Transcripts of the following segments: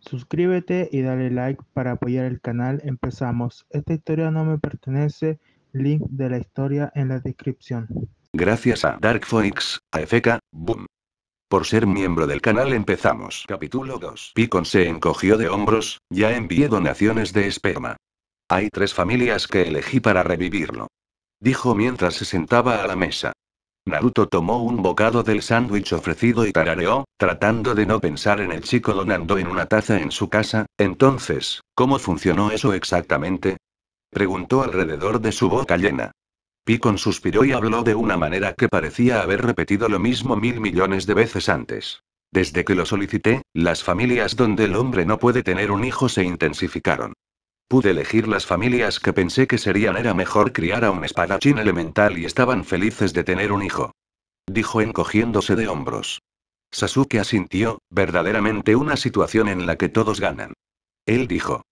Suscríbete y dale like para apoyar el canal. Empezamos. Esta historia no me pertenece. Link de la historia en la descripción. Gracias a Dark Phoenix, a FK, Boom. Por ser miembro del canal empezamos. Capítulo 2. Picon se encogió de hombros, ya envié donaciones de esperma. Hay tres familias que elegí para revivirlo. Dijo mientras se sentaba a la mesa. Naruto tomó un bocado del sándwich ofrecido y tarareó, tratando de no pensar en el chico donando en una taza en su casa. Entonces, ¿cómo funcionó eso exactamente? Preguntó alrededor de su boca llena. Picon suspiró y habló de una manera que parecía haber repetido lo mismo mil millones de veces antes. Desde que lo solicité, las familias donde el hombre no puede tener un hijo se intensificaron. Pude elegir las familias que pensé que serían era mejor criar a un espadachín elemental y estaban felices de tener un hijo. Dijo encogiéndose de hombros. Sasuke asintió, verdaderamente una situación en la que todos ganan. Él dijo.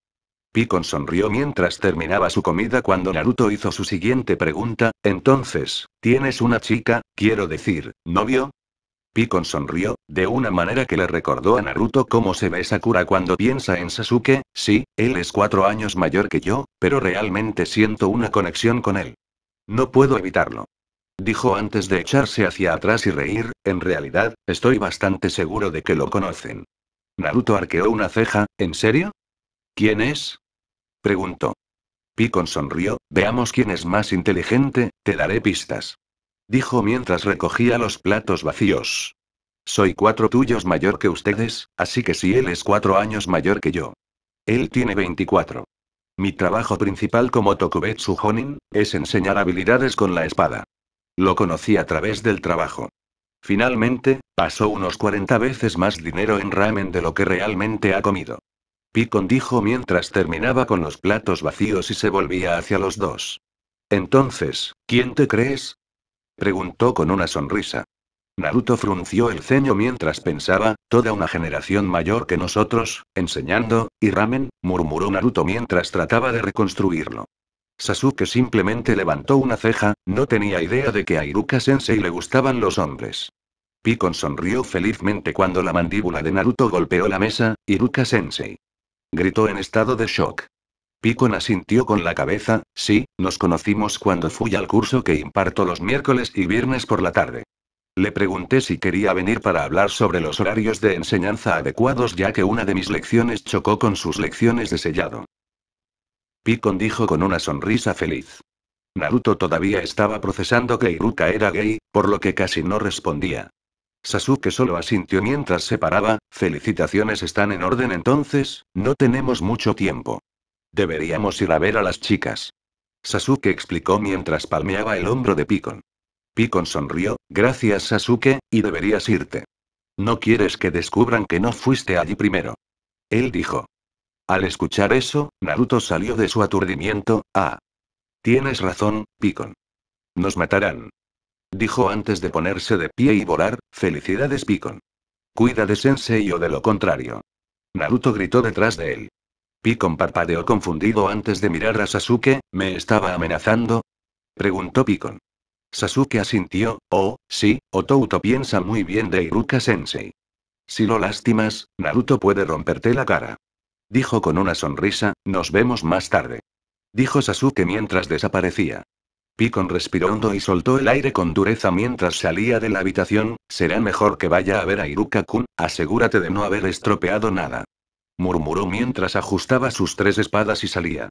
Picon sonrió mientras terminaba su comida cuando Naruto hizo su siguiente pregunta, entonces, ¿tienes una chica, quiero decir, novio? Picon sonrió, de una manera que le recordó a Naruto cómo se ve Sakura cuando piensa en Sasuke, sí, él es cuatro años mayor que yo, pero realmente siento una conexión con él. No puedo evitarlo. Dijo antes de echarse hacia atrás y reír, en realidad, estoy bastante seguro de que lo conocen. Naruto arqueó una ceja, ¿en serio? ¿Quién es? Preguntó. Picon sonrió, veamos quién es más inteligente, te daré pistas. Dijo mientras recogía los platos vacíos. Soy cuatro tuyos mayor que ustedes, así que si él es cuatro años mayor que yo. Él tiene 24. Mi trabajo principal como Tokubetsu Honin, es enseñar habilidades con la espada. Lo conocí a través del trabajo. Finalmente, pasó unos 40 veces más dinero en ramen de lo que realmente ha comido. Picon dijo mientras terminaba con los platos vacíos y se volvía hacia los dos. Entonces, ¿quién te crees? Preguntó con una sonrisa. Naruto frunció el ceño mientras pensaba, toda una generación mayor que nosotros, enseñando, y ramen, murmuró Naruto mientras trataba de reconstruirlo. Sasuke simplemente levantó una ceja, no tenía idea de que a Iruka Sensei le gustaban los hombres. Picon sonrió felizmente cuando la mandíbula de Naruto golpeó la mesa, Iruka Sensei. Gritó en estado de shock. Picon asintió con la cabeza, sí, nos conocimos cuando fui al curso que imparto los miércoles y viernes por la tarde. Le pregunté si quería venir para hablar sobre los horarios de enseñanza adecuados ya que una de mis lecciones chocó con sus lecciones de sellado. Picon dijo con una sonrisa feliz. Naruto todavía estaba procesando que Iruka era gay, por lo que casi no respondía. Sasuke solo asintió mientras se paraba, felicitaciones están en orden entonces, no tenemos mucho tiempo. Deberíamos ir a ver a las chicas. Sasuke explicó mientras palmeaba el hombro de Picon. Picon sonrió, gracias Sasuke, y deberías irte. No quieres que descubran que no fuiste allí primero. Él dijo. Al escuchar eso, Naruto salió de su aturdimiento, ah. Tienes razón, Picon. Nos matarán. Dijo antes de ponerse de pie y volar, felicidades Picon. Cuida de Sensei o de lo contrario. Naruto gritó detrás de él. Picon parpadeó confundido antes de mirar a Sasuke, ¿me estaba amenazando? Preguntó Picon. Sasuke asintió, oh, sí, Otouto piensa muy bien de Iruka Sensei. Si lo lastimas, Naruto puede romperte la cara. Dijo con una sonrisa, nos vemos más tarde. Dijo Sasuke mientras desaparecía. Picon respiró hondo y soltó el aire con dureza mientras salía de la habitación, será mejor que vaya a ver a Iruka-kun, asegúrate de no haber estropeado nada murmuró mientras ajustaba sus tres espadas y salía.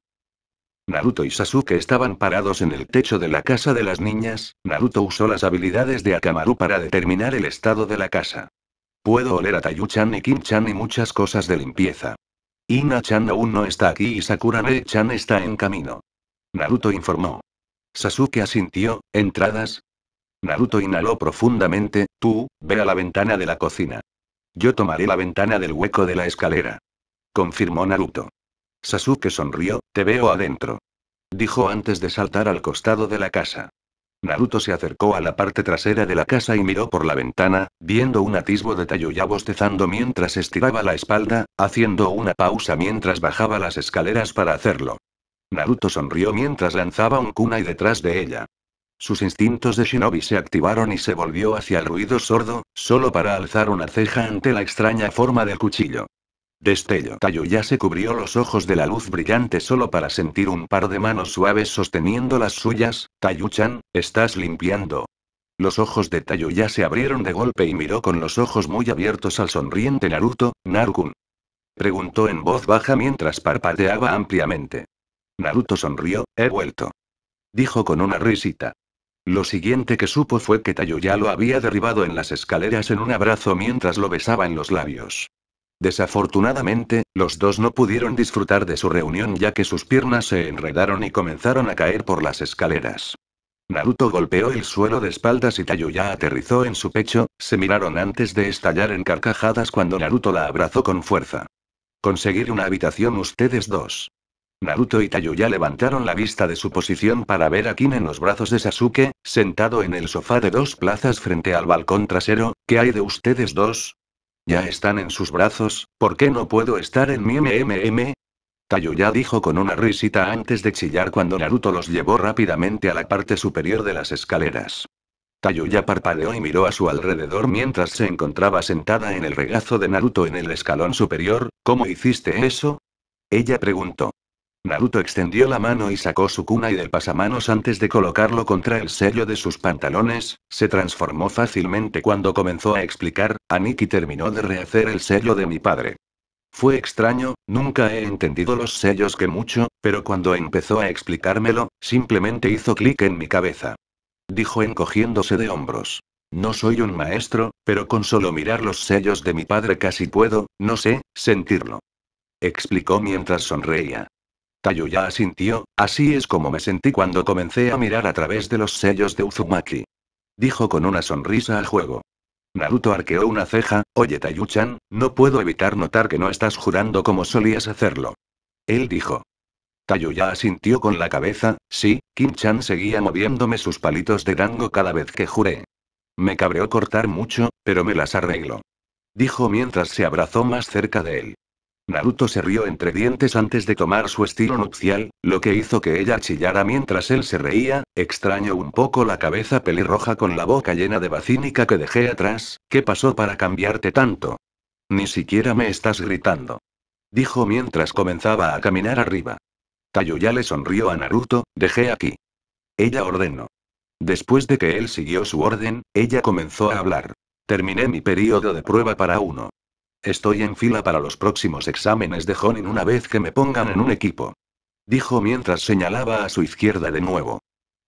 Naruto y Sasuke estaban parados en el techo de la casa de las niñas, Naruto usó las habilidades de Akamaru para determinar el estado de la casa. Puedo oler a Tayu-chan y Kim-chan y muchas cosas de limpieza. Ina-chan aún no está aquí y Sakurane-chan está en camino. Naruto informó. Sasuke asintió, ¿entradas? Naruto inhaló profundamente, tú, ve a la ventana de la cocina. Yo tomaré la ventana del hueco de la escalera confirmó Naruto. Sasuke sonrió, te veo adentro. Dijo antes de saltar al costado de la casa. Naruto se acercó a la parte trasera de la casa y miró por la ventana, viendo un atisbo de Tayuya bostezando mientras estiraba la espalda, haciendo una pausa mientras bajaba las escaleras para hacerlo. Naruto sonrió mientras lanzaba un kunai detrás de ella. Sus instintos de shinobi se activaron y se volvió hacia el ruido sordo, solo para alzar una ceja ante la extraña forma del cuchillo. Destello. ya se cubrió los ojos de la luz brillante solo para sentir un par de manos suaves sosteniendo las suyas. Tayuchan, ¿estás limpiando? Los ojos de ya se abrieron de golpe y miró con los ojos muy abiertos al sonriente Naruto, Narukun. Preguntó en voz baja mientras parpadeaba ampliamente. Naruto sonrió, he vuelto. Dijo con una risita. Lo siguiente que supo fue que ya lo había derribado en las escaleras en un abrazo mientras lo besaba en los labios. Desafortunadamente, los dos no pudieron disfrutar de su reunión ya que sus piernas se enredaron y comenzaron a caer por las escaleras. Naruto golpeó el suelo de espaldas y Tayuya aterrizó en su pecho, se miraron antes de estallar en carcajadas cuando Naruto la abrazó con fuerza. Conseguir una habitación ustedes dos. Naruto y Tayuya levantaron la vista de su posición para ver a Kin en los brazos de Sasuke, sentado en el sofá de dos plazas frente al balcón trasero. ¿Qué hay de ustedes dos? Ya están en sus brazos, ¿por qué no puedo estar en mi MMM? Tayuya dijo con una risita antes de chillar cuando Naruto los llevó rápidamente a la parte superior de las escaleras. Tayuya parpadeó y miró a su alrededor mientras se encontraba sentada en el regazo de Naruto en el escalón superior. ¿Cómo hiciste eso? Ella preguntó. Naruto extendió la mano y sacó su kunai del pasamanos antes de colocarlo contra el sello de sus pantalones, se transformó fácilmente cuando comenzó a explicar, Aniki terminó de rehacer el sello de mi padre. Fue extraño, nunca he entendido los sellos que mucho, pero cuando empezó a explicármelo, simplemente hizo clic en mi cabeza. Dijo encogiéndose de hombros. No soy un maestro, pero con solo mirar los sellos de mi padre casi puedo, no sé, sentirlo. Explicó mientras sonreía. Tayuya asintió, así es como me sentí cuando comencé a mirar a través de los sellos de Uzumaki. Dijo con una sonrisa al juego. Naruto arqueó una ceja, oye Tayuchan, no puedo evitar notar que no estás jurando como solías hacerlo. Él dijo. Tayuya asintió con la cabeza, sí, Kim-chan seguía moviéndome sus palitos de dango cada vez que juré. Me cabreó cortar mucho, pero me las arreglo. Dijo mientras se abrazó más cerca de él. Naruto se rió entre dientes antes de tomar su estilo nupcial, lo que hizo que ella chillara mientras él se reía, extraño un poco la cabeza pelirroja con la boca llena de vacínica que dejé atrás, ¿qué pasó para cambiarte tanto? Ni siquiera me estás gritando. Dijo mientras comenzaba a caminar arriba. Tayuya le sonrió a Naruto, dejé aquí. Ella ordenó. Después de que él siguió su orden, ella comenzó a hablar. Terminé mi periodo de prueba para uno. Estoy en fila para los próximos exámenes de Honin una vez que me pongan en un equipo. Dijo mientras señalaba a su izquierda de nuevo.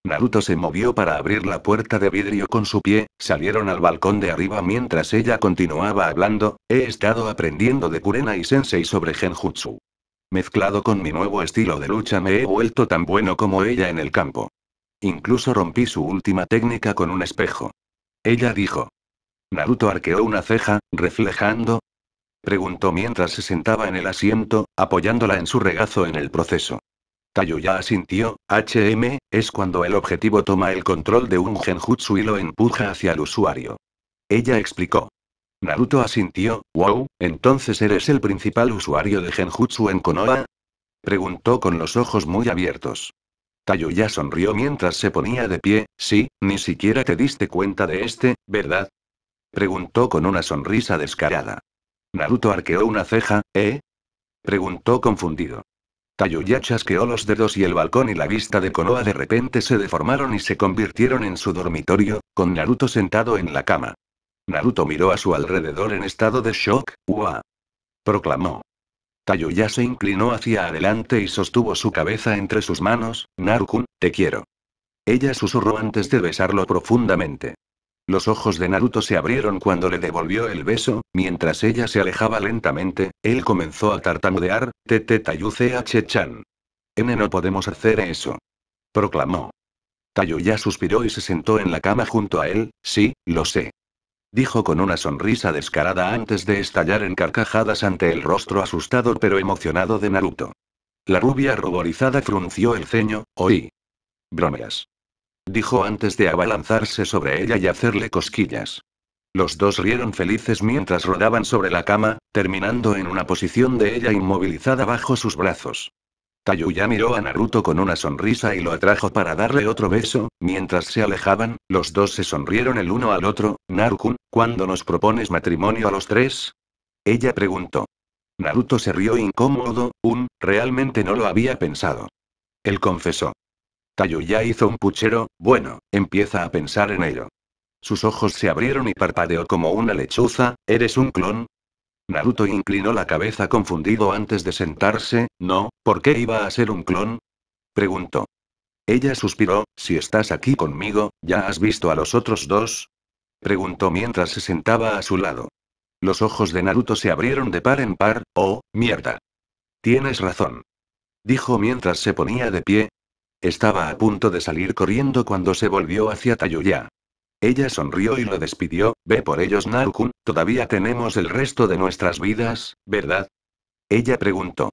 Naruto se movió para abrir la puerta de vidrio con su pie, salieron al balcón de arriba mientras ella continuaba hablando, he estado aprendiendo de Kurena y Sensei sobre Genjutsu. Mezclado con mi nuevo estilo de lucha me he vuelto tan bueno como ella en el campo. Incluso rompí su última técnica con un espejo. Ella dijo. Naruto arqueó una ceja, reflejando, Preguntó mientras se sentaba en el asiento, apoyándola en su regazo en el proceso. Tayuya asintió, HM, es cuando el objetivo toma el control de un genjutsu y lo empuja hacia el usuario. Ella explicó. Naruto asintió, wow, entonces eres el principal usuario de genjutsu en Konoha? Preguntó con los ojos muy abiertos. Tayuya sonrió mientras se ponía de pie, sí, ni siquiera te diste cuenta de este, ¿verdad? Preguntó con una sonrisa descarada. Naruto arqueó una ceja, ¿eh? Preguntó confundido. Tayuya chasqueó los dedos y el balcón y la vista de Konoha de repente se deformaron y se convirtieron en su dormitorio, con Naruto sentado en la cama. Naruto miró a su alrededor en estado de shock, ¡Ua! Proclamó. Tayuya se inclinó hacia adelante y sostuvo su cabeza entre sus manos, Narukun, te quiero. Ella susurró antes de besarlo profundamente. Los ojos de Naruto se abrieron cuando le devolvió el beso, mientras ella se alejaba lentamente, él comenzó a tartamudear, Tete Tayuce-chan. N no podemos hacer eso. Proclamó. Tayuya suspiró y se sentó en la cama junto a él, sí, lo sé. Dijo con una sonrisa descarada antes de estallar en carcajadas ante el rostro asustado pero emocionado de Naruto. La rubia ruborizada frunció el ceño, oí. Bromeas dijo antes de abalanzarse sobre ella y hacerle cosquillas. Los dos rieron felices mientras rodaban sobre la cama, terminando en una posición de ella inmovilizada bajo sus brazos. Tayuya miró a Naruto con una sonrisa y lo atrajo para darle otro beso, mientras se alejaban, los dos se sonrieron el uno al otro, Narukun, ¿cuándo nos propones matrimonio a los tres? Ella preguntó. Naruto se rió incómodo, un, realmente no lo había pensado. Él confesó. Ya hizo un puchero, bueno, empieza a pensar en ello. Sus ojos se abrieron y parpadeó como una lechuza, ¿eres un clon? Naruto inclinó la cabeza confundido antes de sentarse, no, ¿por qué iba a ser un clon? Preguntó. Ella suspiró, si estás aquí conmigo, ¿ya has visto a los otros dos? Preguntó mientras se sentaba a su lado. Los ojos de Naruto se abrieron de par en par, oh, mierda. Tienes razón. Dijo mientras se ponía de pie. Estaba a punto de salir corriendo cuando se volvió hacia Tayuya. Ella sonrió y lo despidió, ve por ellos Narukun, todavía tenemos el resto de nuestras vidas, ¿verdad? Ella preguntó.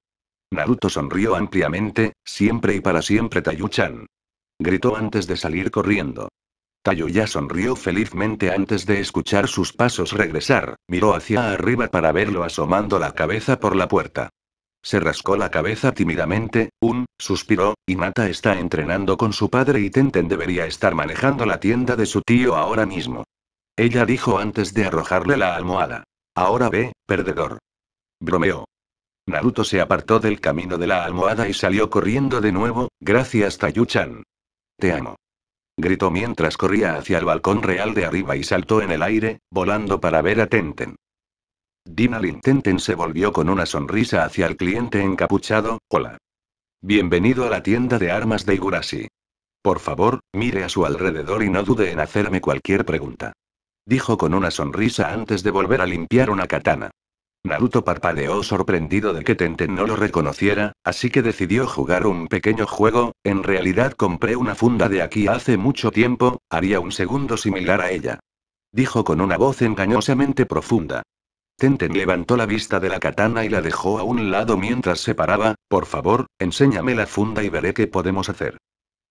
Naruto sonrió ampliamente, siempre y para siempre Tayuchan. Gritó antes de salir corriendo. Tayuya sonrió felizmente antes de escuchar sus pasos regresar, miró hacia arriba para verlo asomando la cabeza por la puerta. Se rascó la cabeza tímidamente, un, suspiró, y Nata está entrenando con su padre y Tenten debería estar manejando la tienda de su tío ahora mismo. Ella dijo antes de arrojarle la almohada. Ahora ve, perdedor. Bromeó. Naruto se apartó del camino de la almohada y salió corriendo de nuevo, gracias Tayuchan. Te amo. Gritó mientras corría hacia el balcón real de arriba y saltó en el aire, volando para ver a Tenten. Dinalin Tenten se volvió con una sonrisa hacia el cliente encapuchado, hola. Bienvenido a la tienda de armas de Igurashi. Por favor, mire a su alrededor y no dude en hacerme cualquier pregunta. Dijo con una sonrisa antes de volver a limpiar una katana. Naruto parpadeó sorprendido de que Tenten no lo reconociera, así que decidió jugar un pequeño juego, en realidad compré una funda de aquí hace mucho tiempo, haría un segundo similar a ella. Dijo con una voz engañosamente profunda. Tenten levantó la vista de la katana y la dejó a un lado mientras se paraba, por favor, enséñame la funda y veré qué podemos hacer.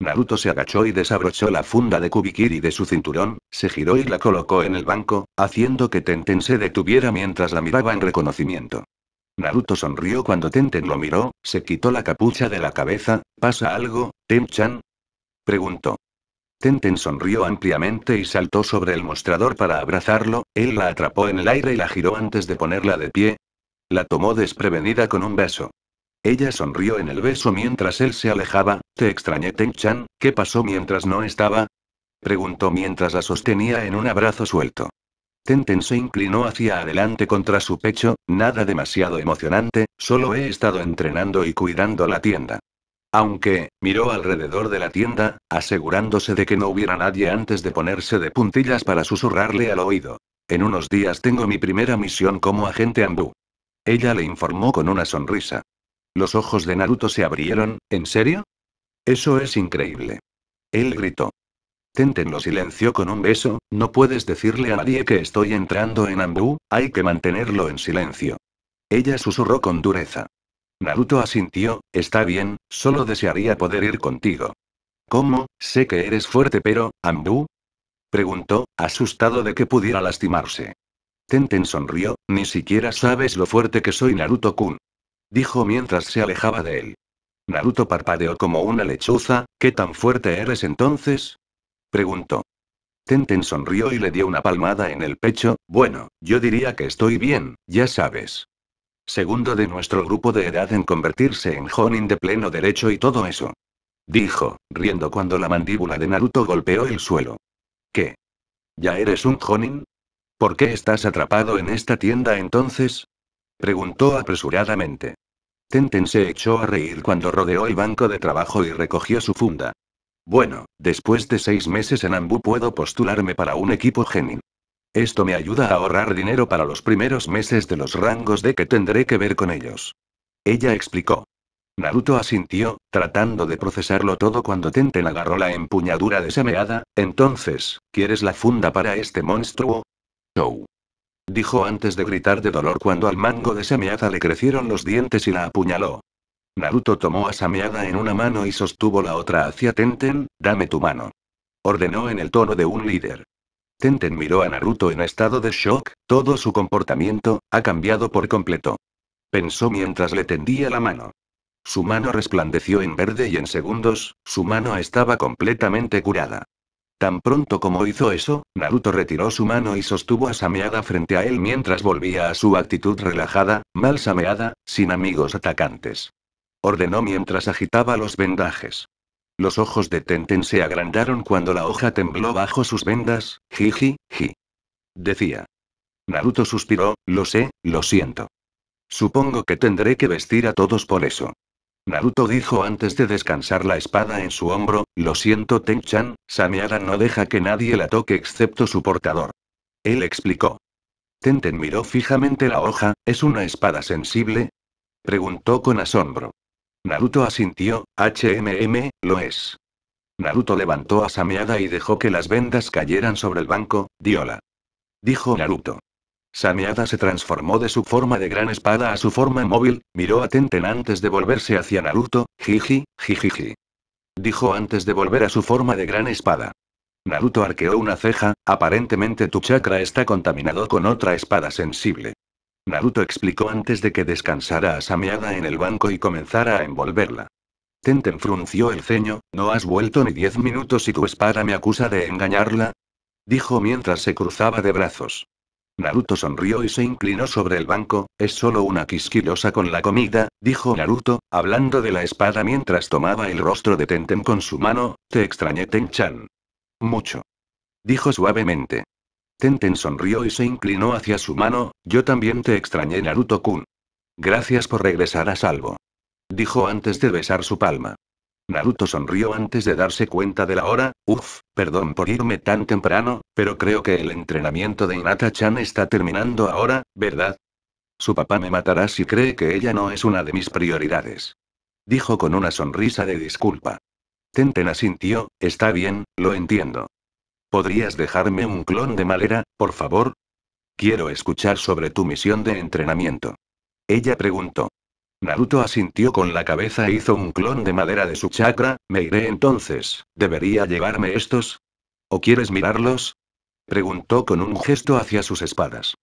Naruto se agachó y desabrochó la funda de Kubikiri de su cinturón, se giró y la colocó en el banco, haciendo que Tenten se detuviera mientras la miraba en reconocimiento. Naruto sonrió cuando Tenten lo miró, se quitó la capucha de la cabeza, ¿pasa algo, Ten-chan? Preguntó. Tenten sonrió ampliamente y saltó sobre el mostrador para abrazarlo, él la atrapó en el aire y la giró antes de ponerla de pie. La tomó desprevenida con un beso. Ella sonrió en el beso mientras él se alejaba. Te extrañé, Ten-chan, ¿qué pasó mientras no estaba? Preguntó mientras la sostenía en un abrazo suelto. Tenten se inclinó hacia adelante contra su pecho, nada demasiado emocionante, solo he estado entrenando y cuidando la tienda. Aunque, miró alrededor de la tienda, asegurándose de que no hubiera nadie antes de ponerse de puntillas para susurrarle al oído. En unos días tengo mi primera misión como agente Ambu. Ella le informó con una sonrisa. Los ojos de Naruto se abrieron, ¿en serio? Eso es increíble. Él gritó. Tenten lo silenció con un beso, no puedes decirle a nadie que estoy entrando en Ambu, hay que mantenerlo en silencio. Ella susurró con dureza. Naruto asintió, está bien, solo desearía poder ir contigo. ¿Cómo? Sé que eres fuerte pero, ¿Ambu? Preguntó, asustado de que pudiera lastimarse. Tenten sonrió, ni siquiera sabes lo fuerte que soy Naruto-kun dijo mientras se alejaba de él. Naruto parpadeó como una lechuza, ¿qué tan fuerte eres entonces? preguntó. Tenten sonrió y le dio una palmada en el pecho, bueno, yo diría que estoy bien, ya sabes. Segundo de nuestro grupo de edad en convertirse en Honin de pleno derecho y todo eso. Dijo, riendo cuando la mandíbula de Naruto golpeó el suelo. ¿Qué? ¿Ya eres un Honin? ¿Por qué estás atrapado en esta tienda entonces? Preguntó apresuradamente. Tenten se echó a reír cuando rodeó el banco de trabajo y recogió su funda. Bueno, después de seis meses en Ambu puedo postularme para un equipo Genin. Esto me ayuda a ahorrar dinero para los primeros meses de los rangos de que tendré que ver con ellos. Ella explicó. Naruto asintió, tratando de procesarlo todo cuando Tenten agarró la empuñadura desameada. Entonces, ¿quieres la funda para este monstruo? Show dijo antes de gritar de dolor cuando al mango de Sameada le crecieron los dientes y la apuñaló. Naruto tomó a Sameada en una mano y sostuvo la otra hacia Tenten, dame tu mano. Ordenó en el tono de un líder. Tenten miró a Naruto en estado de shock, todo su comportamiento, ha cambiado por completo. Pensó mientras le tendía la mano. Su mano resplandeció en verde y en segundos, su mano estaba completamente curada. Tan pronto como hizo eso, Naruto retiró su mano y sostuvo a Sameada frente a él mientras volvía a su actitud relajada, mal sameada, sin amigos atacantes. Ordenó mientras agitaba los vendajes. Los ojos de Tenten se agrandaron cuando la hoja tembló bajo sus vendas, jiji, ji. Decía. Naruto suspiró, lo sé, lo siento. Supongo que tendré que vestir a todos por eso. Naruto dijo antes de descansar la espada en su hombro, lo siento Ten-chan, Sameada no deja que nadie la toque excepto su portador. Él explicó. Tenten miró fijamente la hoja, ¿es una espada sensible? Preguntó con asombro. Naruto asintió, HMM, lo es. Naruto levantó a Sameada y dejó que las vendas cayeran sobre el banco, diola. Dijo Naruto. Sameada se transformó de su forma de gran espada a su forma móvil, miró a Tenten antes de volverse hacia Naruto, jiji, jijiji. Dijo antes de volver a su forma de gran espada. Naruto arqueó una ceja, aparentemente tu chakra está contaminado con otra espada sensible. Naruto explicó antes de que descansara a Sameada en el banco y comenzara a envolverla. Tenten frunció el ceño, no has vuelto ni diez minutos y tu espada me acusa de engañarla. Dijo mientras se cruzaba de brazos. Naruto sonrió y se inclinó sobre el banco, es solo una quisquillosa con la comida, dijo Naruto, hablando de la espada mientras tomaba el rostro de Tenten con su mano, te extrañé Ten-chan. Mucho. Dijo suavemente. Tenten sonrió y se inclinó hacia su mano, yo también te extrañé Naruto-kun. Gracias por regresar a salvo. Dijo antes de besar su palma. Naruto sonrió antes de darse cuenta de la hora, uff, perdón por irme tan temprano, pero creo que el entrenamiento de Hinata-chan está terminando ahora, ¿verdad? Su papá me matará si cree que ella no es una de mis prioridades. Dijo con una sonrisa de disculpa. Tenten asintió, está bien, lo entiendo. ¿Podrías dejarme un clon de madera, por favor? Quiero escuchar sobre tu misión de entrenamiento. Ella preguntó. Naruto asintió con la cabeza e hizo un clon de madera de su chakra, me iré entonces, ¿debería llevarme estos? ¿O quieres mirarlos? Preguntó con un gesto hacia sus espadas.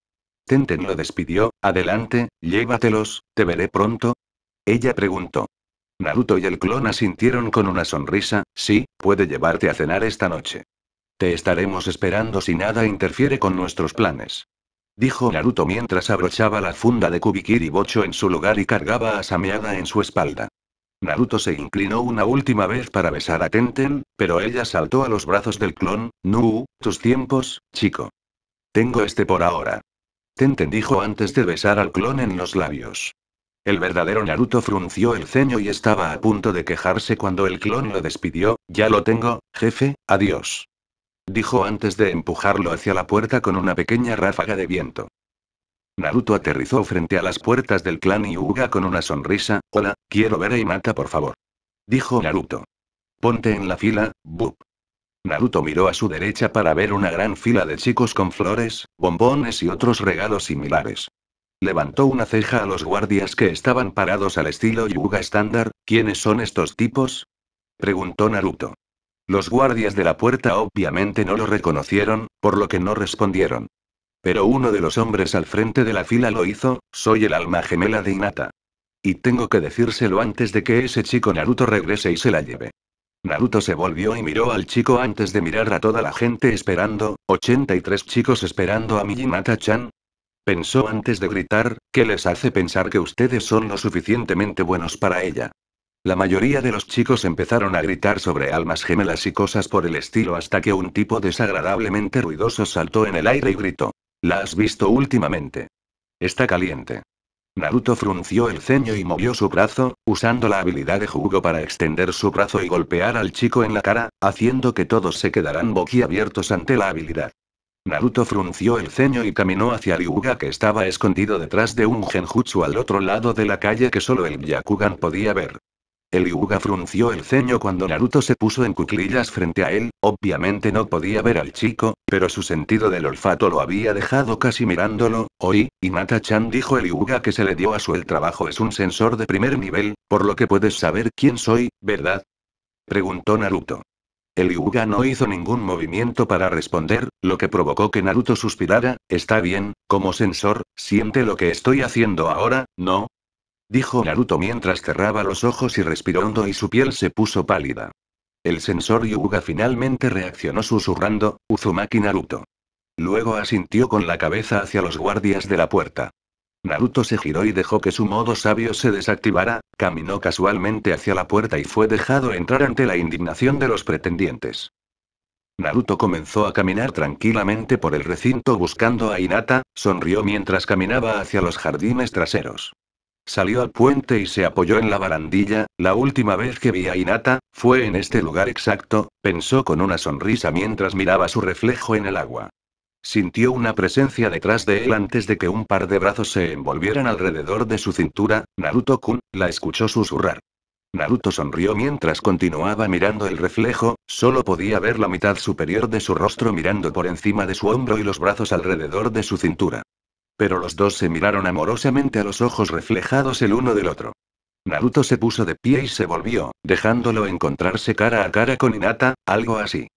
Tenten lo despidió, adelante, llévatelos, te veré pronto. Ella preguntó. Naruto y el clon asintieron con una sonrisa, sí, puede llevarte a cenar esta noche. Te estaremos esperando si nada interfiere con nuestros planes dijo Naruto mientras abrochaba la funda de Kubikiri Bocho en su lugar y cargaba a Sameada en su espalda. Naruto se inclinó una última vez para besar a Tenten, pero ella saltó a los brazos del clon, Nu, tus tiempos, chico. Tengo este por ahora. Tenten dijo antes de besar al clon en los labios. El verdadero Naruto frunció el ceño y estaba a punto de quejarse cuando el clon lo despidió, ya lo tengo, jefe, adiós dijo antes de empujarlo hacia la puerta con una pequeña ráfaga de viento. Naruto aterrizó frente a las puertas del clan Hyuga con una sonrisa, hola, quiero ver a Hinata por favor. Dijo Naruto. Ponte en la fila, bup. Naruto miró a su derecha para ver una gran fila de chicos con flores, bombones y otros regalos similares. Levantó una ceja a los guardias que estaban parados al estilo Yuga estándar, ¿quiénes son estos tipos? Preguntó Naruto. Los guardias de la puerta obviamente no lo reconocieron, por lo que no respondieron. Pero uno de los hombres al frente de la fila lo hizo, soy el alma gemela de Inata. Y tengo que decírselo antes de que ese chico Naruto regrese y se la lleve. Naruto se volvió y miró al chico antes de mirar a toda la gente esperando, 83 chicos esperando a mi Hinata-chan. Pensó antes de gritar, ¿qué les hace pensar que ustedes son lo suficientemente buenos para ella? La mayoría de los chicos empezaron a gritar sobre almas gemelas y cosas por el estilo hasta que un tipo desagradablemente ruidoso saltó en el aire y gritó. ¿La has visto últimamente? Está caliente. Naruto frunció el ceño y movió su brazo, usando la habilidad de jugo para extender su brazo y golpear al chico en la cara, haciendo que todos se quedaran boquiabiertos ante la habilidad. Naruto frunció el ceño y caminó hacia Ryuga que estaba escondido detrás de un genjutsu al otro lado de la calle que solo el Byakugan podía ver. El Hyuga frunció el ceño cuando Naruto se puso en cuclillas frente a él, obviamente no podía ver al chico, pero su sentido del olfato lo había dejado casi mirándolo. Oí, y Mata-chan dijo el Hyuga que se le dio a su el trabajo es un sensor de primer nivel, por lo que puedes saber quién soy, ¿verdad? Preguntó Naruto. El Hyuga no hizo ningún movimiento para responder, lo que provocó que Naruto suspirara, está bien, como sensor, siente lo que estoy haciendo ahora, ¿no? Dijo Naruto mientras cerraba los ojos y respiró hondo y su piel se puso pálida. El sensor Yuga finalmente reaccionó susurrando, Uzumaki Naruto. Luego asintió con la cabeza hacia los guardias de la puerta. Naruto se giró y dejó que su modo sabio se desactivara, caminó casualmente hacia la puerta y fue dejado entrar ante la indignación de los pretendientes. Naruto comenzó a caminar tranquilamente por el recinto buscando a Hinata, sonrió mientras caminaba hacia los jardines traseros. Salió al puente y se apoyó en la barandilla, la última vez que vi a Hinata, fue en este lugar exacto, pensó con una sonrisa mientras miraba su reflejo en el agua. Sintió una presencia detrás de él antes de que un par de brazos se envolvieran alrededor de su cintura, Naruto-kun, la escuchó susurrar. Naruto sonrió mientras continuaba mirando el reflejo, solo podía ver la mitad superior de su rostro mirando por encima de su hombro y los brazos alrededor de su cintura. Pero los dos se miraron amorosamente a los ojos reflejados el uno del otro. Naruto se puso de pie y se volvió, dejándolo encontrarse cara a cara con Hinata, algo así.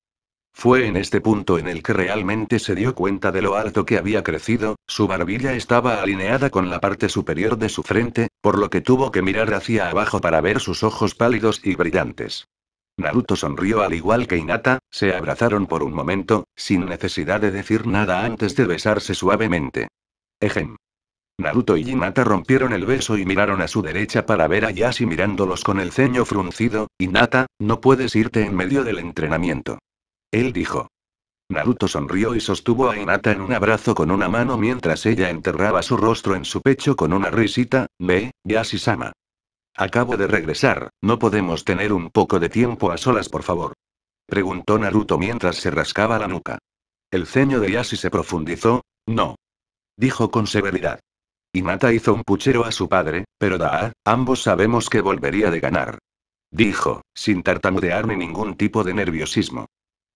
Fue en este punto en el que realmente se dio cuenta de lo alto que había crecido, su barbilla estaba alineada con la parte superior de su frente, por lo que tuvo que mirar hacia abajo para ver sus ojos pálidos y brillantes. Naruto sonrió al igual que Hinata, se abrazaron por un momento, sin necesidad de decir nada antes de besarse suavemente. Ejem. Naruto y Hinata rompieron el beso y miraron a su derecha para ver a Yashi mirándolos con el ceño fruncido, Hinata, no puedes irte en medio del entrenamiento. Él dijo. Naruto sonrió y sostuvo a Hinata en un abrazo con una mano mientras ella enterraba su rostro en su pecho con una risita, ve, Yashi-sama. Acabo de regresar, ¿no podemos tener un poco de tiempo a solas por favor? Preguntó Naruto mientras se rascaba la nuca. El ceño de Yashi se profundizó, no. Dijo con severidad. Hinata hizo un puchero a su padre, pero da, ambos sabemos que volvería de ganar. Dijo, sin tartamudear ni ningún tipo de nerviosismo.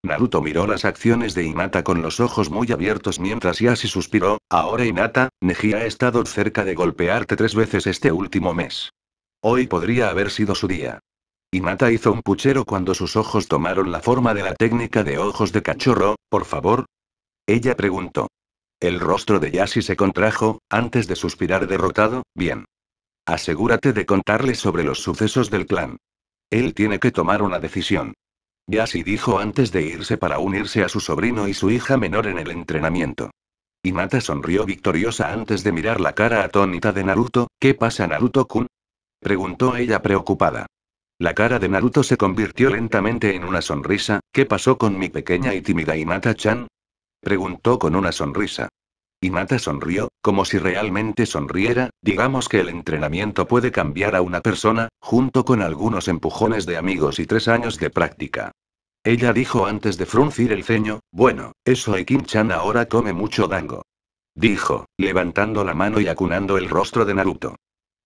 Naruto miró las acciones de Hinata con los ojos muy abiertos mientras Yashi suspiró, ahora Hinata, Neji ha estado cerca de golpearte tres veces este último mes. Hoy podría haber sido su día. Hinata hizo un puchero cuando sus ojos tomaron la forma de la técnica de ojos de cachorro, por favor. Ella preguntó. El rostro de Yashi se contrajo, antes de suspirar derrotado, bien. Asegúrate de contarle sobre los sucesos del clan. Él tiene que tomar una decisión. Yashi dijo antes de irse para unirse a su sobrino y su hija menor en el entrenamiento. Hinata sonrió victoriosa antes de mirar la cara atónita de Naruto, ¿qué pasa Naruto-kun? Preguntó ella preocupada. La cara de Naruto se convirtió lentamente en una sonrisa, ¿qué pasó con mi pequeña y tímida Hinata-chan? Preguntó con una sonrisa. Hinata sonrió, como si realmente sonriera, digamos que el entrenamiento puede cambiar a una persona, junto con algunos empujones de amigos y tres años de práctica. Ella dijo antes de fruncir el ceño, bueno, eso y Kim-chan ahora come mucho dango. Dijo, levantando la mano y acunando el rostro de Naruto.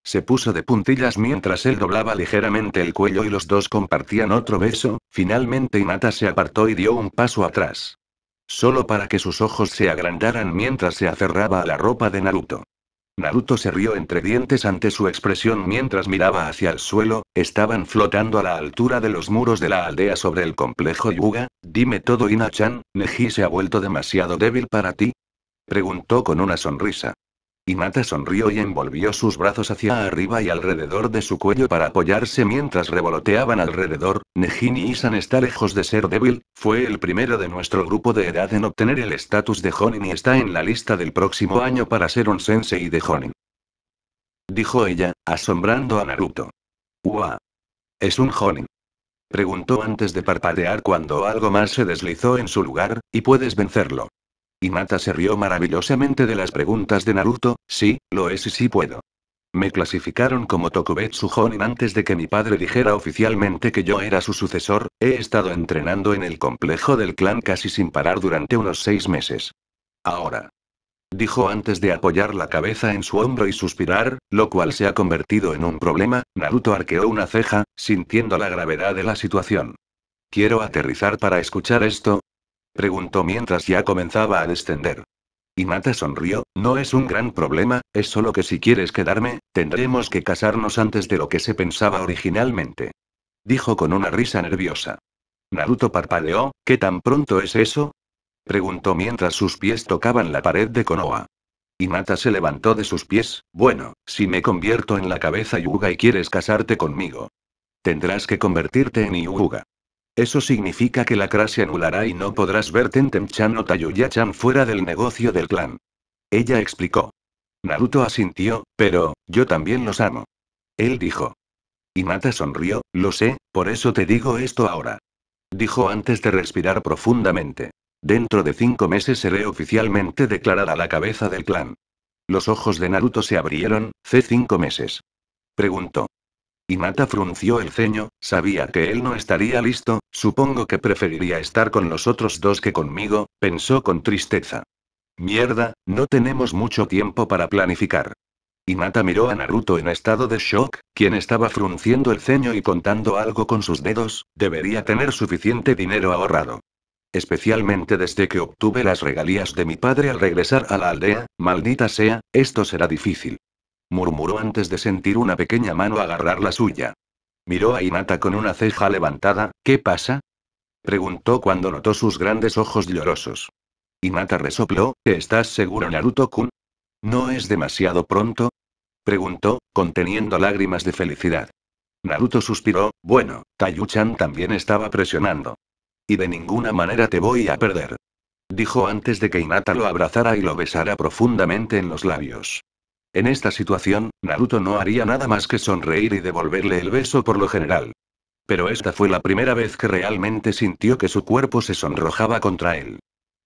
Se puso de puntillas mientras él doblaba ligeramente el cuello y los dos compartían otro beso, finalmente Hinata se apartó y dio un paso atrás. Solo para que sus ojos se agrandaran mientras se aferraba a la ropa de Naruto. Naruto se rió entre dientes ante su expresión mientras miraba hacia el suelo, estaban flotando a la altura de los muros de la aldea sobre el complejo Yuga, dime todo Ina-chan, ¿Neji se ha vuelto demasiado débil para ti? Preguntó con una sonrisa. Hinata sonrió y envolvió sus brazos hacia arriba y alrededor de su cuello para apoyarse mientras revoloteaban alrededor. Nejin Isan está lejos de ser débil, fue el primero de nuestro grupo de edad en obtener el estatus de Honin y está en la lista del próximo año para ser un sensei de Honin. Dijo ella, asombrando a Naruto. ¡Ua! Es un Honin. Preguntó antes de parpadear cuando algo más se deslizó en su lugar, y puedes vencerlo. Mata se rió maravillosamente de las preguntas de Naruto, sí, lo es y sí puedo. Me clasificaron como Tokubetsu Honin antes de que mi padre dijera oficialmente que yo era su sucesor, he estado entrenando en el complejo del clan casi sin parar durante unos seis meses. Ahora. Dijo antes de apoyar la cabeza en su hombro y suspirar, lo cual se ha convertido en un problema, Naruto arqueó una ceja, sintiendo la gravedad de la situación. Quiero aterrizar para escuchar esto, Preguntó mientras ya comenzaba a descender. Mata sonrió, no es un gran problema, es solo que si quieres quedarme, tendremos que casarnos antes de lo que se pensaba originalmente. Dijo con una risa nerviosa. Naruto parpadeó, ¿qué tan pronto es eso? Preguntó mientras sus pies tocaban la pared de Konoha. Mata se levantó de sus pies, bueno, si me convierto en la cabeza Yuga y quieres casarte conmigo. Tendrás que convertirte en Yuga. Eso significa que la clase se anulará y no podrás ver Tenten-chan o Tayuya-chan fuera del negocio del clan. Ella explicó. Naruto asintió, pero, yo también los amo. Él dijo. Hinata sonrió, lo sé, por eso te digo esto ahora. Dijo antes de respirar profundamente. Dentro de cinco meses seré oficialmente declarada la cabeza del clan. Los ojos de Naruto se abrieron, ¿c cinco meses? Preguntó. Hinata frunció el ceño, sabía que él no estaría listo, supongo que preferiría estar con los otros dos que conmigo, pensó con tristeza. Mierda, no tenemos mucho tiempo para planificar. Hinata miró a Naruto en estado de shock, quien estaba frunciendo el ceño y contando algo con sus dedos, debería tener suficiente dinero ahorrado. Especialmente desde que obtuve las regalías de mi padre al regresar a la aldea, maldita sea, esto será difícil. Murmuró antes de sentir una pequeña mano agarrar la suya. Miró a Hinata con una ceja levantada, ¿qué pasa? Preguntó cuando notó sus grandes ojos llorosos. Hinata resopló, ¿estás seguro Naruto-kun? ¿No es demasiado pronto? Preguntó, conteniendo lágrimas de felicidad. Naruto suspiró, bueno, Tayuchan también estaba presionando. Y de ninguna manera te voy a perder. Dijo antes de que Hinata lo abrazara y lo besara profundamente en los labios. En esta situación, Naruto no haría nada más que sonreír y devolverle el beso por lo general. Pero esta fue la primera vez que realmente sintió que su cuerpo se sonrojaba contra él.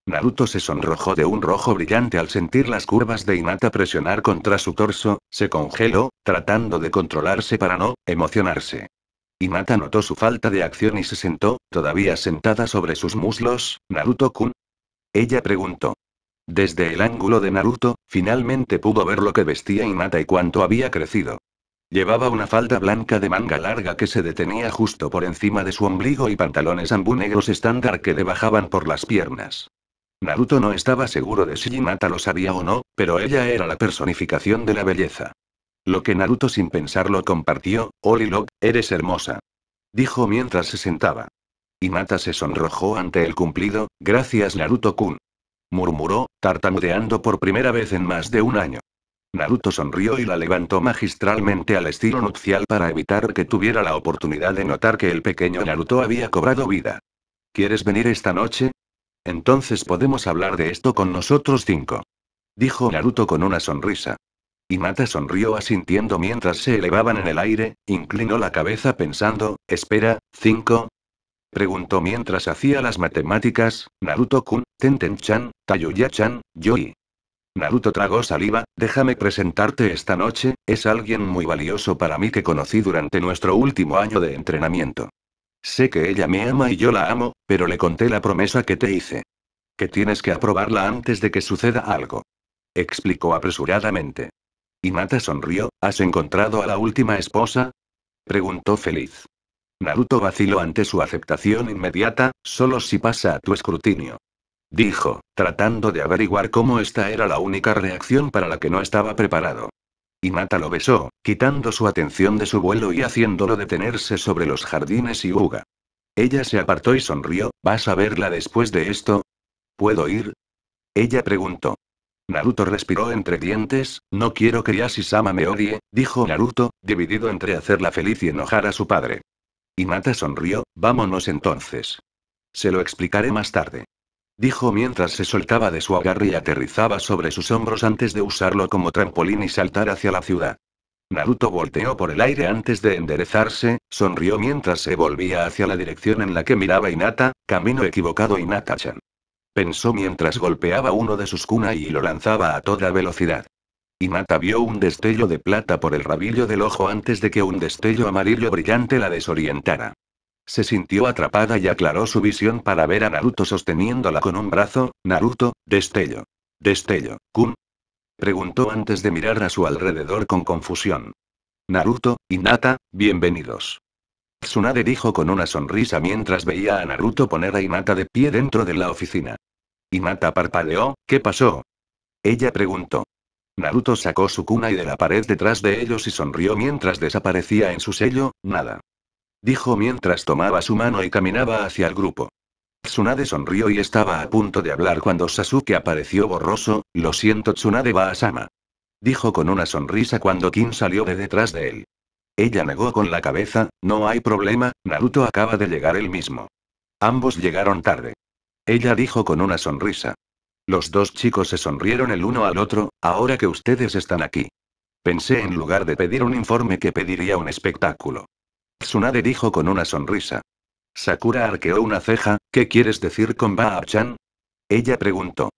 Naruto se sonrojó de un rojo brillante al sentir las curvas de Hinata presionar contra su torso, se congeló, tratando de controlarse para no emocionarse. Hinata notó su falta de acción y se sentó, todavía sentada sobre sus muslos, Naruto-kun. Ella preguntó. Desde el ángulo de Naruto, finalmente pudo ver lo que vestía Hinata y cuánto había crecido. Llevaba una falda blanca de manga larga que se detenía justo por encima de su ombligo y pantalones ambú negros estándar que le bajaban por las piernas. Naruto no estaba seguro de si Hinata lo sabía o no, pero ella era la personificación de la belleza. Lo que Naruto sin pensarlo compartió, Olilok, eres hermosa. Dijo mientras se sentaba. Hinata se sonrojó ante el cumplido, gracias Naruto-kun. Murmuró, tartamudeando por primera vez en más de un año. Naruto sonrió y la levantó magistralmente al estilo nupcial para evitar que tuviera la oportunidad de notar que el pequeño Naruto había cobrado vida. ¿Quieres venir esta noche? Entonces podemos hablar de esto con nosotros cinco. Dijo Naruto con una sonrisa. Hinata sonrió asintiendo mientras se elevaban en el aire, inclinó la cabeza pensando, espera, cinco. Preguntó mientras hacía las matemáticas, Naruto-kun, Tenten-chan, Tayuya-chan, Yoi. Naruto tragó saliva, déjame presentarte esta noche, es alguien muy valioso para mí que conocí durante nuestro último año de entrenamiento. Sé que ella me ama y yo la amo, pero le conté la promesa que te hice. Que tienes que aprobarla antes de que suceda algo. Explicó apresuradamente. Hinata sonrió, ¿has encontrado a la última esposa? Preguntó feliz. Naruto vaciló ante su aceptación inmediata, solo si pasa a tu escrutinio. Dijo, tratando de averiguar cómo esta era la única reacción para la que no estaba preparado. Hinata lo besó, quitando su atención de su vuelo y haciéndolo detenerse sobre los jardines y Uga. Ella se apartó y sonrió, ¿vas a verla después de esto? ¿Puedo ir? Ella preguntó. Naruto respiró entre dientes, no quiero que Yashi-sama me odie, dijo Naruto, dividido entre hacerla feliz y enojar a su padre. Hinata sonrió, vámonos entonces. Se lo explicaré más tarde. Dijo mientras se soltaba de su agarre y aterrizaba sobre sus hombros antes de usarlo como trampolín y saltar hacia la ciudad. Naruto volteó por el aire antes de enderezarse, sonrió mientras se volvía hacia la dirección en la que miraba Inata, camino equivocado Inata-chan. Pensó mientras golpeaba uno de sus kunai y lo lanzaba a toda velocidad. Inata vio un destello de plata por el rabillo del ojo antes de que un destello amarillo brillante la desorientara. Se sintió atrapada y aclaró su visión para ver a Naruto sosteniéndola con un brazo. Naruto, destello. Destello, Kun. Preguntó antes de mirar a su alrededor con confusión. Naruto, Hinata, bienvenidos. Tsunade dijo con una sonrisa mientras veía a Naruto poner a Hinata de pie dentro de la oficina. Hinata parpadeó, ¿qué pasó? Ella preguntó. Naruto sacó su kunai de la pared detrás de ellos y sonrió mientras desaparecía en su sello, nada. Dijo mientras tomaba su mano y caminaba hacia el grupo. Tsunade sonrió y estaba a punto de hablar cuando Sasuke apareció borroso, lo siento Tsunade va a Sama. Dijo con una sonrisa cuando Kin salió de detrás de él. Ella negó con la cabeza, no hay problema, Naruto acaba de llegar él mismo. Ambos llegaron tarde. Ella dijo con una sonrisa. Los dos chicos se sonrieron el uno al otro, ahora que ustedes están aquí. Pensé en lugar de pedir un informe que pediría un espectáculo. Tsunade dijo con una sonrisa. Sakura arqueó una ceja, ¿qué quieres decir con Baa-chan? Ella preguntó.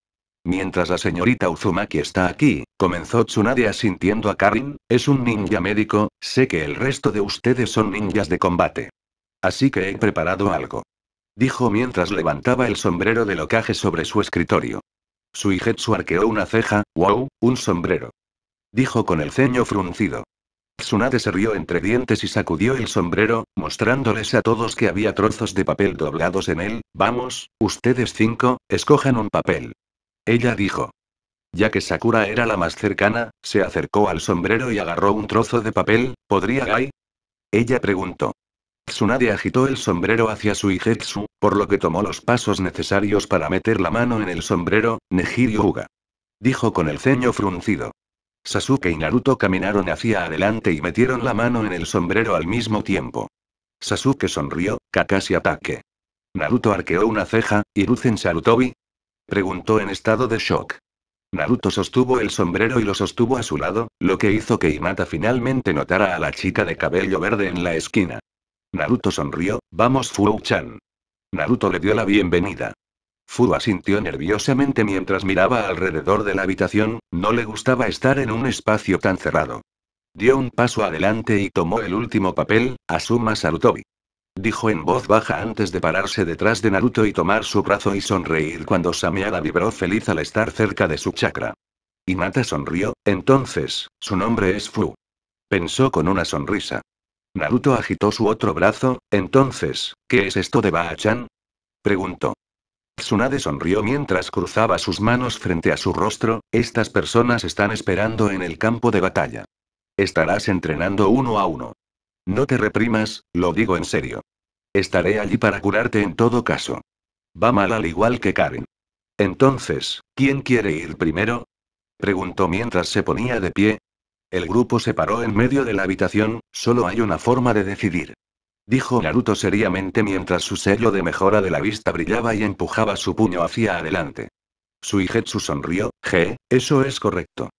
Mientras la señorita Uzumaki está aquí, comenzó Tsunade asintiendo a Karin, es un ninja médico, sé que el resto de ustedes son ninjas de combate. Así que he preparado algo. Dijo mientras levantaba el sombrero de locaje sobre su escritorio. Suigetsu arqueó una ceja, wow, un sombrero. Dijo con el ceño fruncido. Tsunade se rió entre dientes y sacudió el sombrero, mostrándoles a todos que había trozos de papel doblados en él, vamos, ustedes cinco, escojan un papel. Ella dijo. Ya que Sakura era la más cercana, se acercó al sombrero y agarró un trozo de papel, ¿podría Gai? Ella preguntó. Tsunade agitó el sombrero hacia su Suigetsu, por lo que tomó los pasos necesarios para meter la mano en el sombrero, Nejiri Uga. Dijo con el ceño fruncido. Sasuke y Naruto caminaron hacia adelante y metieron la mano en el sombrero al mismo tiempo. Sasuke sonrió, Kakashi ataque. Naruto arqueó una ceja, ¿Iruzen Sarutobi? Preguntó en estado de shock. Naruto sostuvo el sombrero y lo sostuvo a su lado, lo que hizo que Hinata finalmente notara a la chica de cabello verde en la esquina. Naruto sonrió, vamos Fu-chan. Naruto le dio la bienvenida. Fu asintió nerviosamente mientras miraba alrededor de la habitación, no le gustaba estar en un espacio tan cerrado. Dio un paso adelante y tomó el último papel, Asuma Sarutobi. Dijo en voz baja antes de pararse detrás de Naruto y tomar su brazo y sonreír cuando Sameada vibró feliz al estar cerca de su chakra. Hinata sonrió, entonces, su nombre es Fu. Pensó con una sonrisa. Naruto agitó su otro brazo, entonces, ¿qué es esto de Baa-chan? Preguntó. Tsunade sonrió mientras cruzaba sus manos frente a su rostro, estas personas están esperando en el campo de batalla. Estarás entrenando uno a uno. No te reprimas, lo digo en serio. Estaré allí para curarte en todo caso. Va mal al igual que Karen. Entonces, ¿quién quiere ir primero? Preguntó mientras se ponía de pie. El grupo se paró en medio de la habitación, solo hay una forma de decidir. Dijo Naruto seriamente mientras su sello de mejora de la vista brillaba y empujaba su puño hacia adelante. Suigetsu sonrió, G, eso es correcto.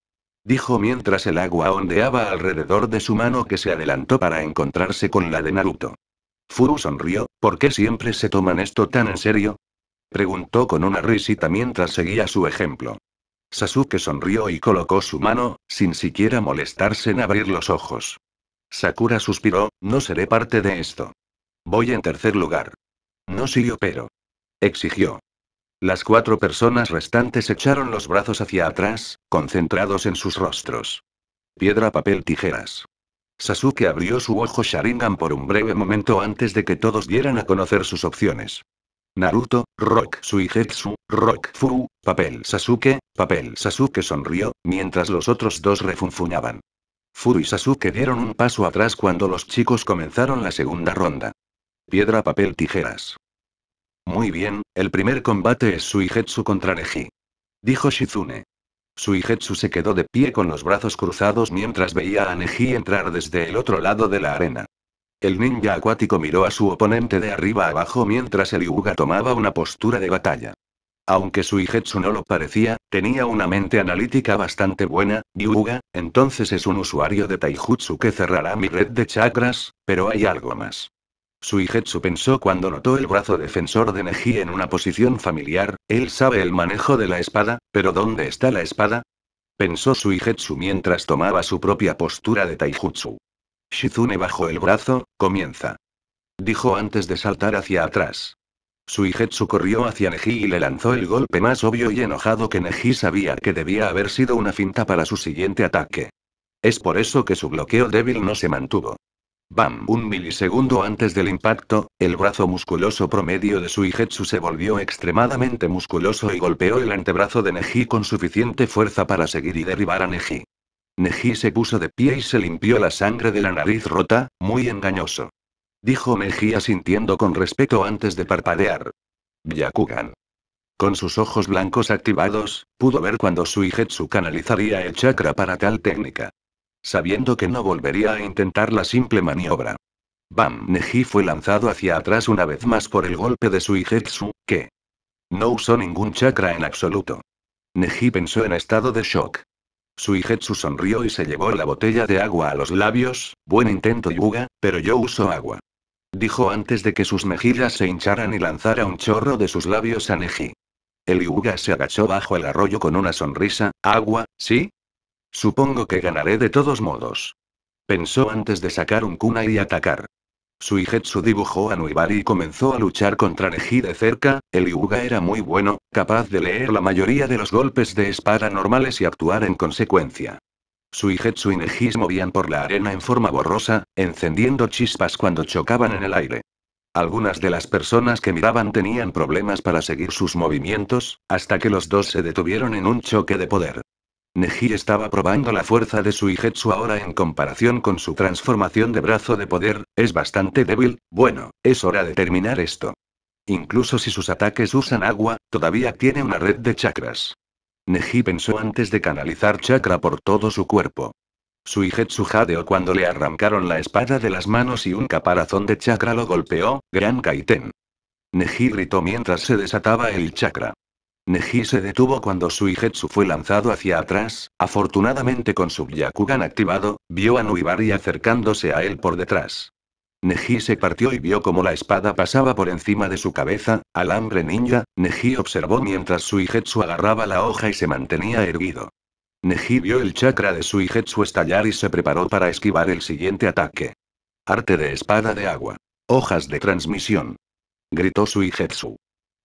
Dijo mientras el agua ondeaba alrededor de su mano que se adelantó para encontrarse con la de Naruto. Furu sonrió, ¿por qué siempre se toman esto tan en serio? Preguntó con una risita mientras seguía su ejemplo. Sasuke sonrió y colocó su mano, sin siquiera molestarse en abrir los ojos. Sakura suspiró, no seré parte de esto. Voy en tercer lugar. No siguió pero. Exigió. Las cuatro personas restantes echaron los brazos hacia atrás, concentrados en sus rostros. Piedra, papel, tijeras. Sasuke abrió su ojo Sharingan por un breve momento antes de que todos dieran a conocer sus opciones. Naruto, Rock Suigetsu, Rock Fu, papel Sasuke, papel Sasuke sonrió, mientras los otros dos refunfuñaban. Fu y Sasuke dieron un paso atrás cuando los chicos comenzaron la segunda ronda. Piedra, papel, tijeras. Muy bien, el primer combate es Suigetsu contra Neji. Dijo Shizune. Suigetsu se quedó de pie con los brazos cruzados mientras veía a Neji entrar desde el otro lado de la arena. El ninja acuático miró a su oponente de arriba abajo mientras el Yuga tomaba una postura de batalla. Aunque Suigetsu no lo parecía, tenía una mente analítica bastante buena, Yuga, entonces es un usuario de Taijutsu que cerrará mi red de chakras, pero hay algo más. Suigetsu pensó cuando notó el brazo defensor de Neji en una posición familiar, él sabe el manejo de la espada, pero ¿dónde está la espada? Pensó Suigetsu mientras tomaba su propia postura de taijutsu. Shizune bajó el brazo, comienza. Dijo antes de saltar hacia atrás. Suigetsu corrió hacia Neji y le lanzó el golpe más obvio y enojado que Neji sabía que debía haber sido una finta para su siguiente ataque. Es por eso que su bloqueo débil no se mantuvo. Bam. Un milisegundo antes del impacto, el brazo musculoso promedio de Suigetsu se volvió extremadamente musculoso y golpeó el antebrazo de Neji con suficiente fuerza para seguir y derribar a Neji. Neji se puso de pie y se limpió la sangre de la nariz rota, muy engañoso. Dijo Neji asintiendo con respeto antes de parpadear. Byakugan. Con sus ojos blancos activados, pudo ver cuando Suigetsu canalizaría el chakra para tal técnica sabiendo que no volvería a intentar la simple maniobra. Bam. Neji fue lanzado hacia atrás una vez más por el golpe de Suigetsu, que no usó ningún chakra en absoluto. Neji pensó en estado de shock. Suigetsu sonrió y se llevó la botella de agua a los labios, buen intento Yuga, pero yo uso agua. Dijo antes de que sus mejillas se hincharan y lanzara un chorro de sus labios a Neji. El Yuga se agachó bajo el arroyo con una sonrisa, agua, ¿sí? Supongo que ganaré de todos modos. Pensó antes de sacar un kunai y atacar. Suigetsu dibujó a Nuibari y comenzó a luchar contra Neji de cerca, el Yuga era muy bueno, capaz de leer la mayoría de los golpes de espada normales y actuar en consecuencia. Suigetsu y Neji movían por la arena en forma borrosa, encendiendo chispas cuando chocaban en el aire. Algunas de las personas que miraban tenían problemas para seguir sus movimientos, hasta que los dos se detuvieron en un choque de poder. Neji estaba probando la fuerza de su Igetsu ahora en comparación con su transformación de brazo de poder, es bastante débil, bueno, es hora de terminar esto. Incluso si sus ataques usan agua, todavía tiene una red de chakras. Neji pensó antes de canalizar chakra por todo su cuerpo. Su Igetsu jadeó cuando le arrancaron la espada de las manos y un caparazón de chakra lo golpeó, Gran Kaiten. Neji gritó mientras se desataba el chakra. Neji se detuvo cuando su Igetsu fue lanzado hacia atrás, afortunadamente con su Byakugan activado, vio a Nuibari acercándose a él por detrás. Neji se partió y vio cómo la espada pasaba por encima de su cabeza, alambre ninja, Neji observó mientras su Igetsu agarraba la hoja y se mantenía erguido. Neji vio el chakra de su Igetsu estallar y se preparó para esquivar el siguiente ataque. Arte de espada de agua. Hojas de transmisión. Gritó su Igetsu.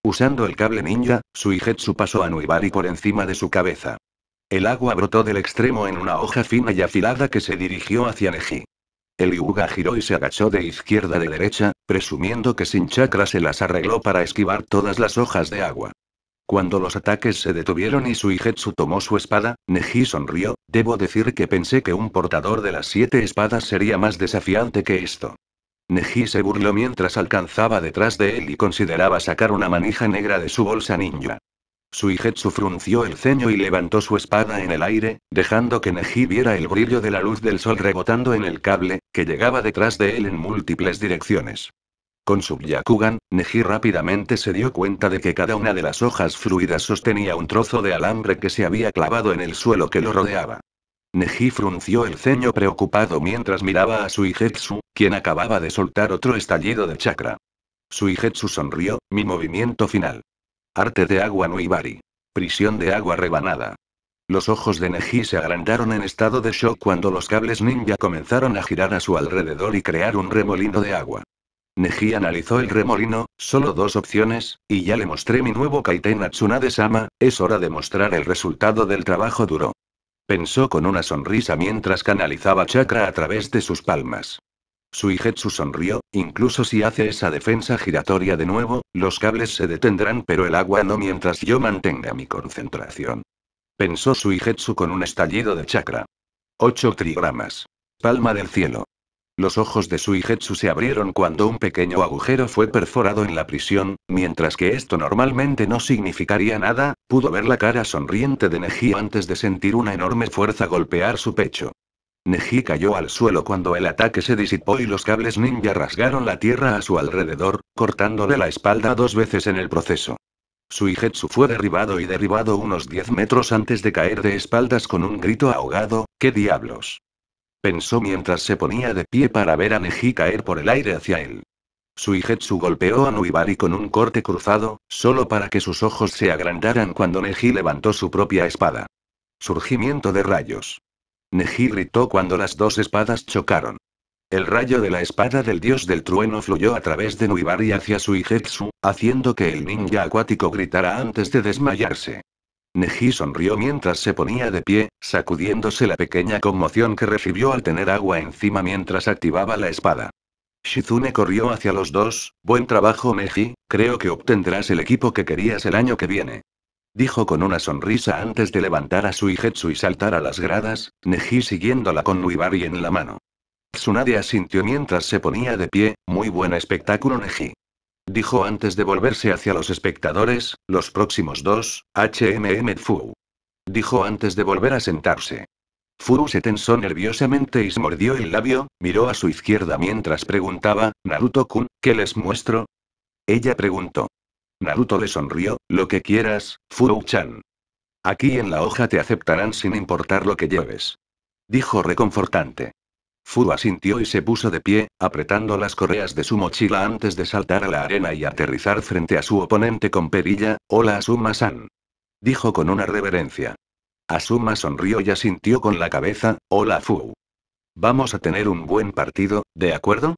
Usando el cable ninja, Suigetsu pasó a Nuibari por encima de su cabeza. El agua brotó del extremo en una hoja fina y afilada que se dirigió hacia Neji. El Yuga giró y se agachó de izquierda a de derecha, presumiendo que sin chakra se las arregló para esquivar todas las hojas de agua. Cuando los ataques se detuvieron y Suigetsu tomó su espada, Neji sonrió, debo decir que pensé que un portador de las siete espadas sería más desafiante que esto. Neji se burló mientras alcanzaba detrás de él y consideraba sacar una manija negra de su bolsa ninja. Suigetsu frunció el ceño y levantó su espada en el aire, dejando que Neji viera el brillo de la luz del sol rebotando en el cable, que llegaba detrás de él en múltiples direcciones. Con su Byakugan, Neji rápidamente se dio cuenta de que cada una de las hojas fluidas sostenía un trozo de alambre que se había clavado en el suelo que lo rodeaba. Neji frunció el ceño preocupado mientras miraba a Suigetsu, quien acababa de soltar otro estallido de chakra. Suigetsu sonrió, mi movimiento final. Arte de agua Nuibari. Prisión de agua rebanada. Los ojos de Neji se agrandaron en estado de shock cuando los cables ninja comenzaron a girar a su alrededor y crear un remolino de agua. Neji analizó el remolino, solo dos opciones, y ya le mostré mi nuevo Kaiten Natsunade-sama, es hora de mostrar el resultado del trabajo duro. Pensó con una sonrisa mientras canalizaba chakra a través de sus palmas. Suigetsu sonrió, incluso si hace esa defensa giratoria de nuevo, los cables se detendrán pero el agua no mientras yo mantenga mi concentración. Pensó Suigetsu con un estallido de chakra. 8 trigramas. Palma del cielo. Los ojos de Suigetsu se abrieron cuando un pequeño agujero fue perforado en la prisión, mientras que esto normalmente no significaría nada, pudo ver la cara sonriente de Neji antes de sentir una enorme fuerza golpear su pecho. Neji cayó al suelo cuando el ataque se disipó y los cables ninja rasgaron la tierra a su alrededor, cortándole la espalda dos veces en el proceso. Suigetsu fue derribado y derribado unos 10 metros antes de caer de espaldas con un grito ahogado, ¿qué diablos? Pensó mientras se ponía de pie para ver a Neji caer por el aire hacia él. Suigetsu golpeó a Nuibari con un corte cruzado, solo para que sus ojos se agrandaran cuando Neji levantó su propia espada. Surgimiento de rayos. Neji gritó cuando las dos espadas chocaron. El rayo de la espada del dios del trueno fluyó a través de Nuibari hacia Suigetsu, haciendo que el ninja acuático gritara antes de desmayarse. Neji sonrió mientras se ponía de pie, sacudiéndose la pequeña conmoción que recibió al tener agua encima mientras activaba la espada. Shizune corrió hacia los dos, buen trabajo Neji, creo que obtendrás el equipo que querías el año que viene. Dijo con una sonrisa antes de levantar a Suigetsu y saltar a las gradas, Neji siguiéndola con Nuibari en la mano. Tsunade asintió mientras se ponía de pie, muy buen espectáculo Neji. Dijo antes de volverse hacia los espectadores, los próximos dos, HMM Fu. Dijo antes de volver a sentarse. Furu se tensó nerviosamente y se mordió el labio, miró a su izquierda mientras preguntaba, Naruto-kun, ¿qué les muestro? Ella preguntó. Naruto le sonrió, lo que quieras, Furu-chan. Aquí en la hoja te aceptarán sin importar lo que lleves. Dijo reconfortante. Furu asintió y se puso de pie, apretando las correas de su mochila antes de saltar a la arena y aterrizar frente a su oponente con perilla. Hola Asuma-san. Dijo con una reverencia. Asuma sonrió y asintió con la cabeza, hola Fu. Vamos a tener un buen partido, ¿de acuerdo?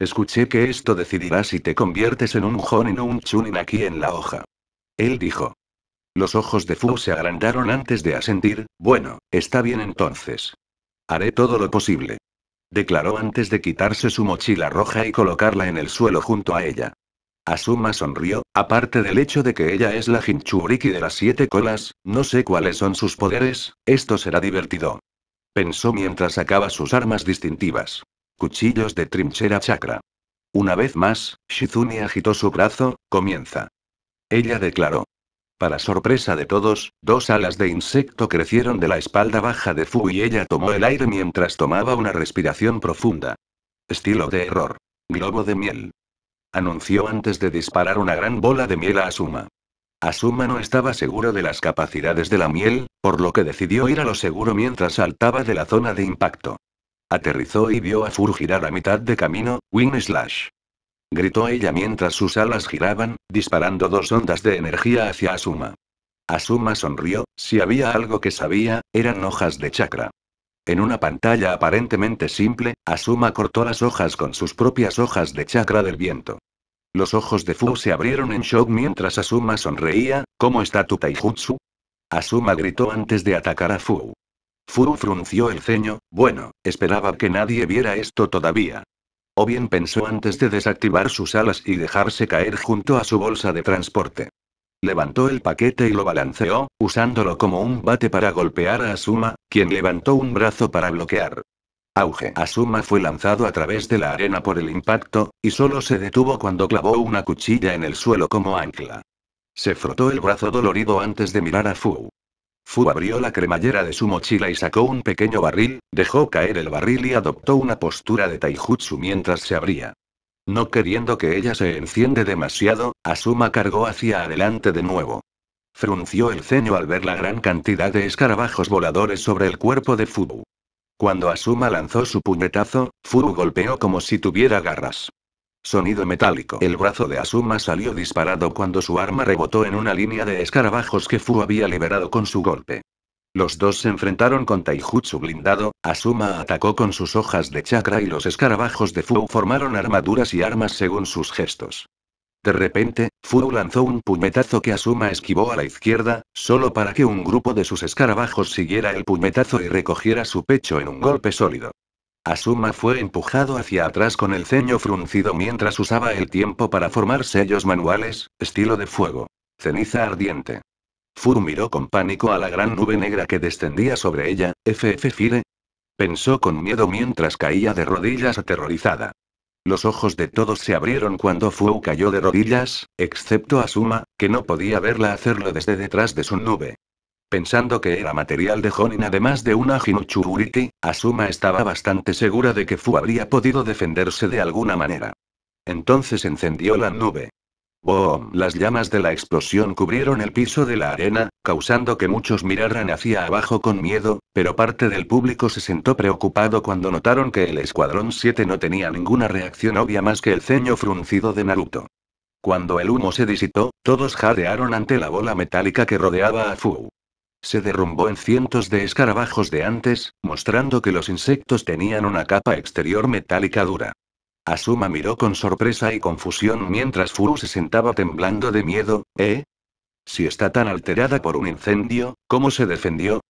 Escuché que esto decidirá si te conviertes en un Jonin o un Chunin aquí en la hoja. Él dijo. Los ojos de Fu se agrandaron antes de asentir, bueno, está bien entonces. Haré todo lo posible. Declaró antes de quitarse su mochila roja y colocarla en el suelo junto a ella. Asuma sonrió, aparte del hecho de que ella es la Jinchuriki de las siete colas, no sé cuáles son sus poderes, esto será divertido. Pensó mientras sacaba sus armas distintivas. Cuchillos de trinchera chakra. Una vez más, Shizuni agitó su brazo, comienza. Ella declaró. Para sorpresa de todos, dos alas de insecto crecieron de la espalda baja de Fu y ella tomó el aire mientras tomaba una respiración profunda. Estilo de error. Globo de miel anunció antes de disparar una gran bola de miel a Asuma. Asuma no estaba seguro de las capacidades de la miel, por lo que decidió ir a lo seguro mientras saltaba de la zona de impacto. Aterrizó y vio a Fur girar a mitad de camino, Wing Slash. Gritó ella mientras sus alas giraban, disparando dos ondas de energía hacia Asuma. Asuma sonrió, si había algo que sabía, eran hojas de chakra. En una pantalla aparentemente simple, Asuma cortó las hojas con sus propias hojas de chakra del viento. Los ojos de Fu se abrieron en shock mientras Asuma sonreía, ¿cómo está tu taijutsu? Asuma gritó antes de atacar a Fu. Fu frunció el ceño, bueno, esperaba que nadie viera esto todavía. O bien pensó antes de desactivar sus alas y dejarse caer junto a su bolsa de transporte. Levantó el paquete y lo balanceó, usándolo como un bate para golpear a Asuma, quien levantó un brazo para bloquear. Auge. Asuma fue lanzado a través de la arena por el impacto, y solo se detuvo cuando clavó una cuchilla en el suelo como ancla. Se frotó el brazo dolorido antes de mirar a Fu. Fu abrió la cremallera de su mochila y sacó un pequeño barril, dejó caer el barril y adoptó una postura de taijutsu mientras se abría. No queriendo que ella se enciende demasiado, Asuma cargó hacia adelante de nuevo. Frunció el ceño al ver la gran cantidad de escarabajos voladores sobre el cuerpo de Fubu. Cuando Asuma lanzó su puñetazo, Fubu golpeó como si tuviera garras. Sonido metálico. El brazo de Asuma salió disparado cuando su arma rebotó en una línea de escarabajos que Fu había liberado con su golpe. Los dos se enfrentaron con Taijutsu blindado, Asuma atacó con sus hojas de chakra y los escarabajos de Fu formaron armaduras y armas según sus gestos. De repente, Fu lanzó un puñetazo que Asuma esquivó a la izquierda, solo para que un grupo de sus escarabajos siguiera el puñetazo y recogiera su pecho en un golpe sólido. Asuma fue empujado hacia atrás con el ceño fruncido mientras usaba el tiempo para formar sellos manuales, estilo de fuego. Ceniza ardiente. Furu miró con pánico a la gran nube negra que descendía sobre ella, FF Fire. Pensó con miedo mientras caía de rodillas aterrorizada. Los ojos de todos se abrieron cuando Fu cayó de rodillas, excepto Asuma, que no podía verla hacerlo desde detrás de su nube. Pensando que era material de Honin además de una Hinuchuriki, Asuma estaba bastante segura de que Fu habría podido defenderse de alguna manera. Entonces encendió la nube. ¡Boom! Las llamas de la explosión cubrieron el piso de la arena, causando que muchos miraran hacia abajo con miedo, pero parte del público se sentó preocupado cuando notaron que el Escuadrón 7 no tenía ninguna reacción obvia más que el ceño fruncido de Naruto. Cuando el humo se disipó, todos jadearon ante la bola metálica que rodeaba a Fu. Se derrumbó en cientos de escarabajos de antes, mostrando que los insectos tenían una capa exterior metálica dura. Asuma miró con sorpresa y confusión mientras Furu se sentaba temblando de miedo, ¿eh? Si está tan alterada por un incendio, ¿cómo se defendió?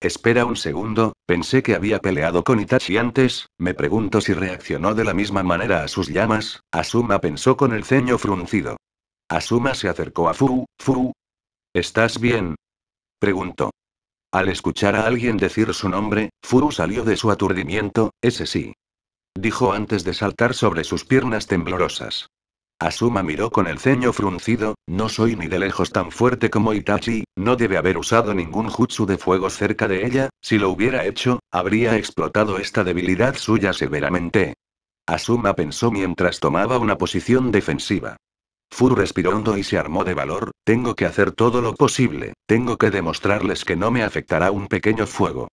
Espera un segundo, pensé que había peleado con Itachi antes, me pregunto si reaccionó de la misma manera a sus llamas, Asuma pensó con el ceño fruncido. Asuma se acercó a Furu, Furu. ¿Estás bien? Preguntó. Al escuchar a alguien decir su nombre, Furu salió de su aturdimiento, ese sí dijo antes de saltar sobre sus piernas temblorosas. Asuma miró con el ceño fruncido, no soy ni de lejos tan fuerte como Itachi, no debe haber usado ningún jutsu de fuego cerca de ella, si lo hubiera hecho, habría explotado esta debilidad suya severamente. Asuma pensó mientras tomaba una posición defensiva. Furu respiró hondo y se armó de valor, tengo que hacer todo lo posible, tengo que demostrarles que no me afectará un pequeño fuego.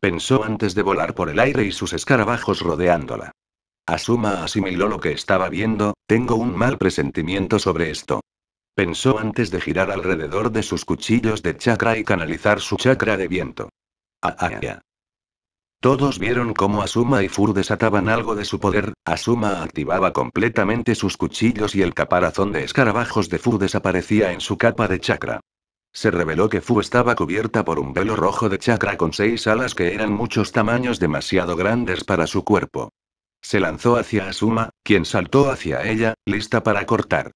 Pensó antes de volar por el aire y sus escarabajos rodeándola. Asuma asimiló lo que estaba viendo, tengo un mal presentimiento sobre esto. Pensó antes de girar alrededor de sus cuchillos de chakra y canalizar su chakra de viento. Ah, ah, ah. Todos vieron cómo Asuma y Fur desataban algo de su poder, Asuma activaba completamente sus cuchillos y el caparazón de escarabajos de Fur desaparecía en su capa de chakra. Se reveló que Fu estaba cubierta por un velo rojo de chakra con seis alas que eran muchos tamaños demasiado grandes para su cuerpo. Se lanzó hacia Asuma, quien saltó hacia ella, lista para cortar.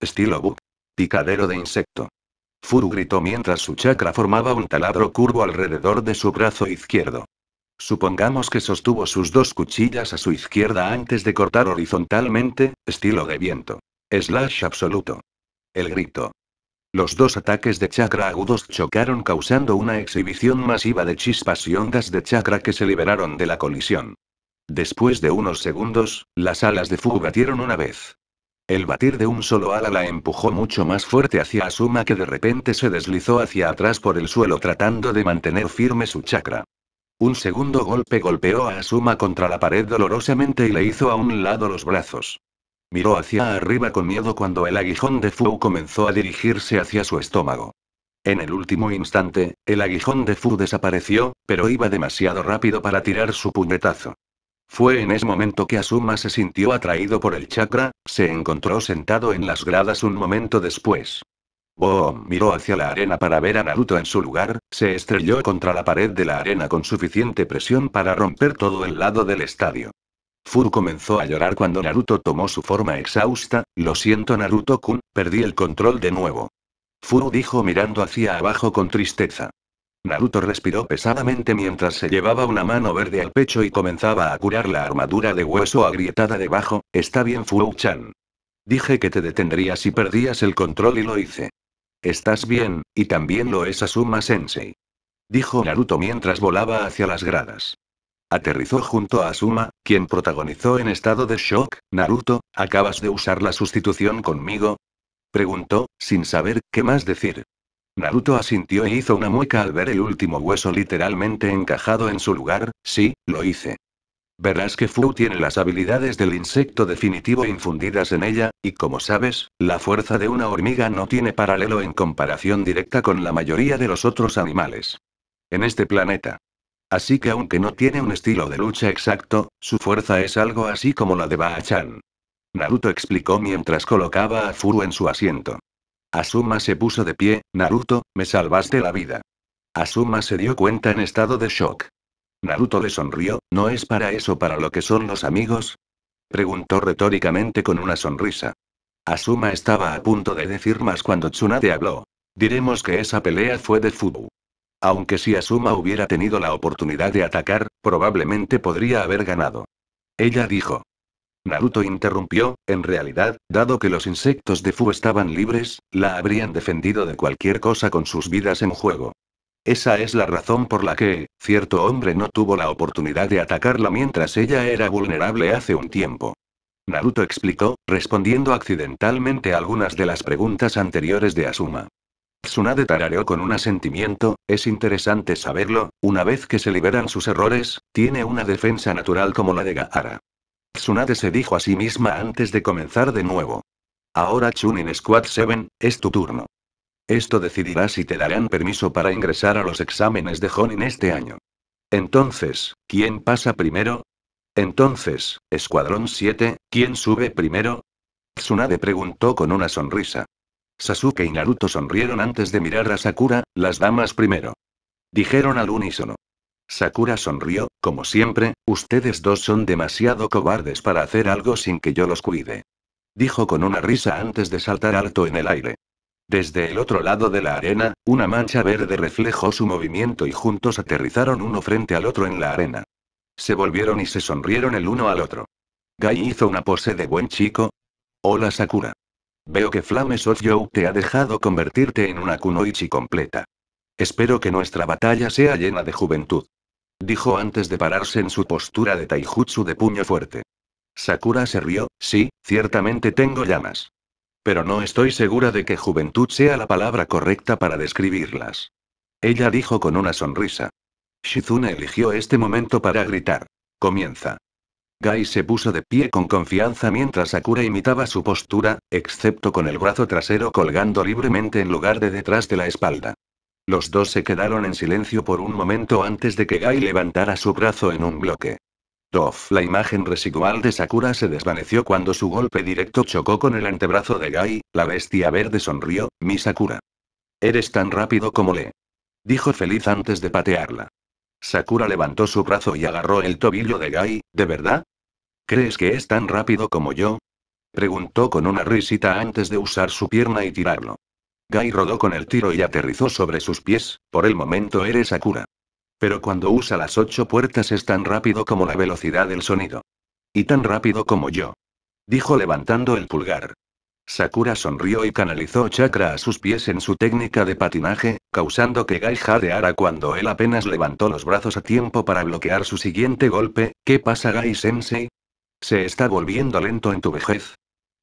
Estilo Buk. Picadero de insecto. Furu gritó mientras su chakra formaba un taladro curvo alrededor de su brazo izquierdo. Supongamos que sostuvo sus dos cuchillas a su izquierda antes de cortar horizontalmente, estilo de viento. Slash absoluto. El grito. Los dos ataques de chakra agudos chocaron causando una exhibición masiva de chispas y ondas de chakra que se liberaron de la colisión. Después de unos segundos, las alas de Fu batieron una vez. El batir de un solo ala la empujó mucho más fuerte hacia Asuma que de repente se deslizó hacia atrás por el suelo tratando de mantener firme su chakra. Un segundo golpe golpeó a Asuma contra la pared dolorosamente y le hizo a un lado los brazos. Miró hacia arriba con miedo cuando el aguijón de Fu comenzó a dirigirse hacia su estómago. En el último instante, el aguijón de Fu desapareció, pero iba demasiado rápido para tirar su puñetazo. Fue en ese momento que Asuma se sintió atraído por el chakra, se encontró sentado en las gradas un momento después. Boom miró hacia la arena para ver a Naruto en su lugar, se estrelló contra la pared de la arena con suficiente presión para romper todo el lado del estadio. Furu comenzó a llorar cuando Naruto tomó su forma exhausta, lo siento Naruto-kun, perdí el control de nuevo. Furu dijo mirando hacia abajo con tristeza. Naruto respiró pesadamente mientras se llevaba una mano verde al pecho y comenzaba a curar la armadura de hueso agrietada debajo. Está bien, Fu-chan. Dije que te detendría si perdías el control y lo hice. Estás bien, y también lo es Asuma Sensei. Dijo Naruto mientras volaba hacia las gradas. Aterrizó junto a Asuma, quien protagonizó en estado de shock. Naruto, ¿acabas de usar la sustitución conmigo? Preguntó, sin saber qué más decir. Naruto asintió e hizo una mueca al ver el último hueso literalmente encajado en su lugar, sí, lo hice. Verás que Fu tiene las habilidades del insecto definitivo infundidas en ella, y como sabes, la fuerza de una hormiga no tiene paralelo en comparación directa con la mayoría de los otros animales. En este planeta. Así que aunque no tiene un estilo de lucha exacto, su fuerza es algo así como la de Ba-chan. Naruto explicó mientras colocaba a Furu en su asiento. Asuma se puso de pie, Naruto, me salvaste la vida. Asuma se dio cuenta en estado de shock. Naruto le sonrió, ¿no es para eso para lo que son los amigos? Preguntó retóricamente con una sonrisa. Asuma estaba a punto de decir más cuando Tsunade habló. Diremos que esa pelea fue de Fubu. Aunque si Asuma hubiera tenido la oportunidad de atacar, probablemente podría haber ganado. Ella dijo. Naruto interrumpió, en realidad, dado que los insectos de Fu estaban libres, la habrían defendido de cualquier cosa con sus vidas en juego. Esa es la razón por la que, cierto hombre no tuvo la oportunidad de atacarla mientras ella era vulnerable hace un tiempo. Naruto explicó, respondiendo accidentalmente a algunas de las preguntas anteriores de Asuma. Tsunade tarareó con un asentimiento, es interesante saberlo, una vez que se liberan sus errores, tiene una defensa natural como la de Gaara. Tsunade se dijo a sí misma antes de comenzar de nuevo. Ahora Chunin Squad 7, es tu turno. Esto decidirá si te darán permiso para ingresar a los exámenes de Honin este año. Entonces, ¿quién pasa primero? Entonces, Escuadrón 7, ¿quién sube primero? Tsunade preguntó con una sonrisa. Sasuke y Naruto sonrieron antes de mirar a Sakura, las damas primero. Dijeron al unísono. Sakura sonrió, como siempre, ustedes dos son demasiado cobardes para hacer algo sin que yo los cuide. Dijo con una risa antes de saltar alto en el aire. Desde el otro lado de la arena, una mancha verde reflejó su movimiento y juntos aterrizaron uno frente al otro en la arena. Se volvieron y se sonrieron el uno al otro. Gai hizo una pose de buen chico. Hola Sakura. Veo que Flames of You te ha dejado convertirte en una kunoichi completa. Espero que nuestra batalla sea llena de juventud. Dijo antes de pararse en su postura de taijutsu de puño fuerte. Sakura se rió, sí, ciertamente tengo llamas. Pero no estoy segura de que juventud sea la palabra correcta para describirlas. Ella dijo con una sonrisa. Shizune eligió este momento para gritar. Comienza. Gai se puso de pie con confianza mientras Sakura imitaba su postura, excepto con el brazo trasero colgando libremente en lugar de detrás de la espalda. Los dos se quedaron en silencio por un momento antes de que Gai levantara su brazo en un bloque. La imagen residual de Sakura se desvaneció cuando su golpe directo chocó con el antebrazo de Gai, la bestia verde sonrió, mi Sakura. Eres tan rápido como le. Dijo feliz antes de patearla. Sakura levantó su brazo y agarró el tobillo de Gai, ¿de verdad? ¿Crees que es tan rápido como yo? Preguntó con una risita antes de usar su pierna y tirarlo. Gai rodó con el tiro y aterrizó sobre sus pies, por el momento eres Sakura. Pero cuando usa las ocho puertas es tan rápido como la velocidad del sonido. Y tan rápido como yo. Dijo levantando el pulgar. Sakura sonrió y canalizó chakra a sus pies en su técnica de patinaje, causando que Gai jadeara cuando él apenas levantó los brazos a tiempo para bloquear su siguiente golpe. ¿Qué pasa Gai Sensei? ¿Se está volviendo lento en tu vejez?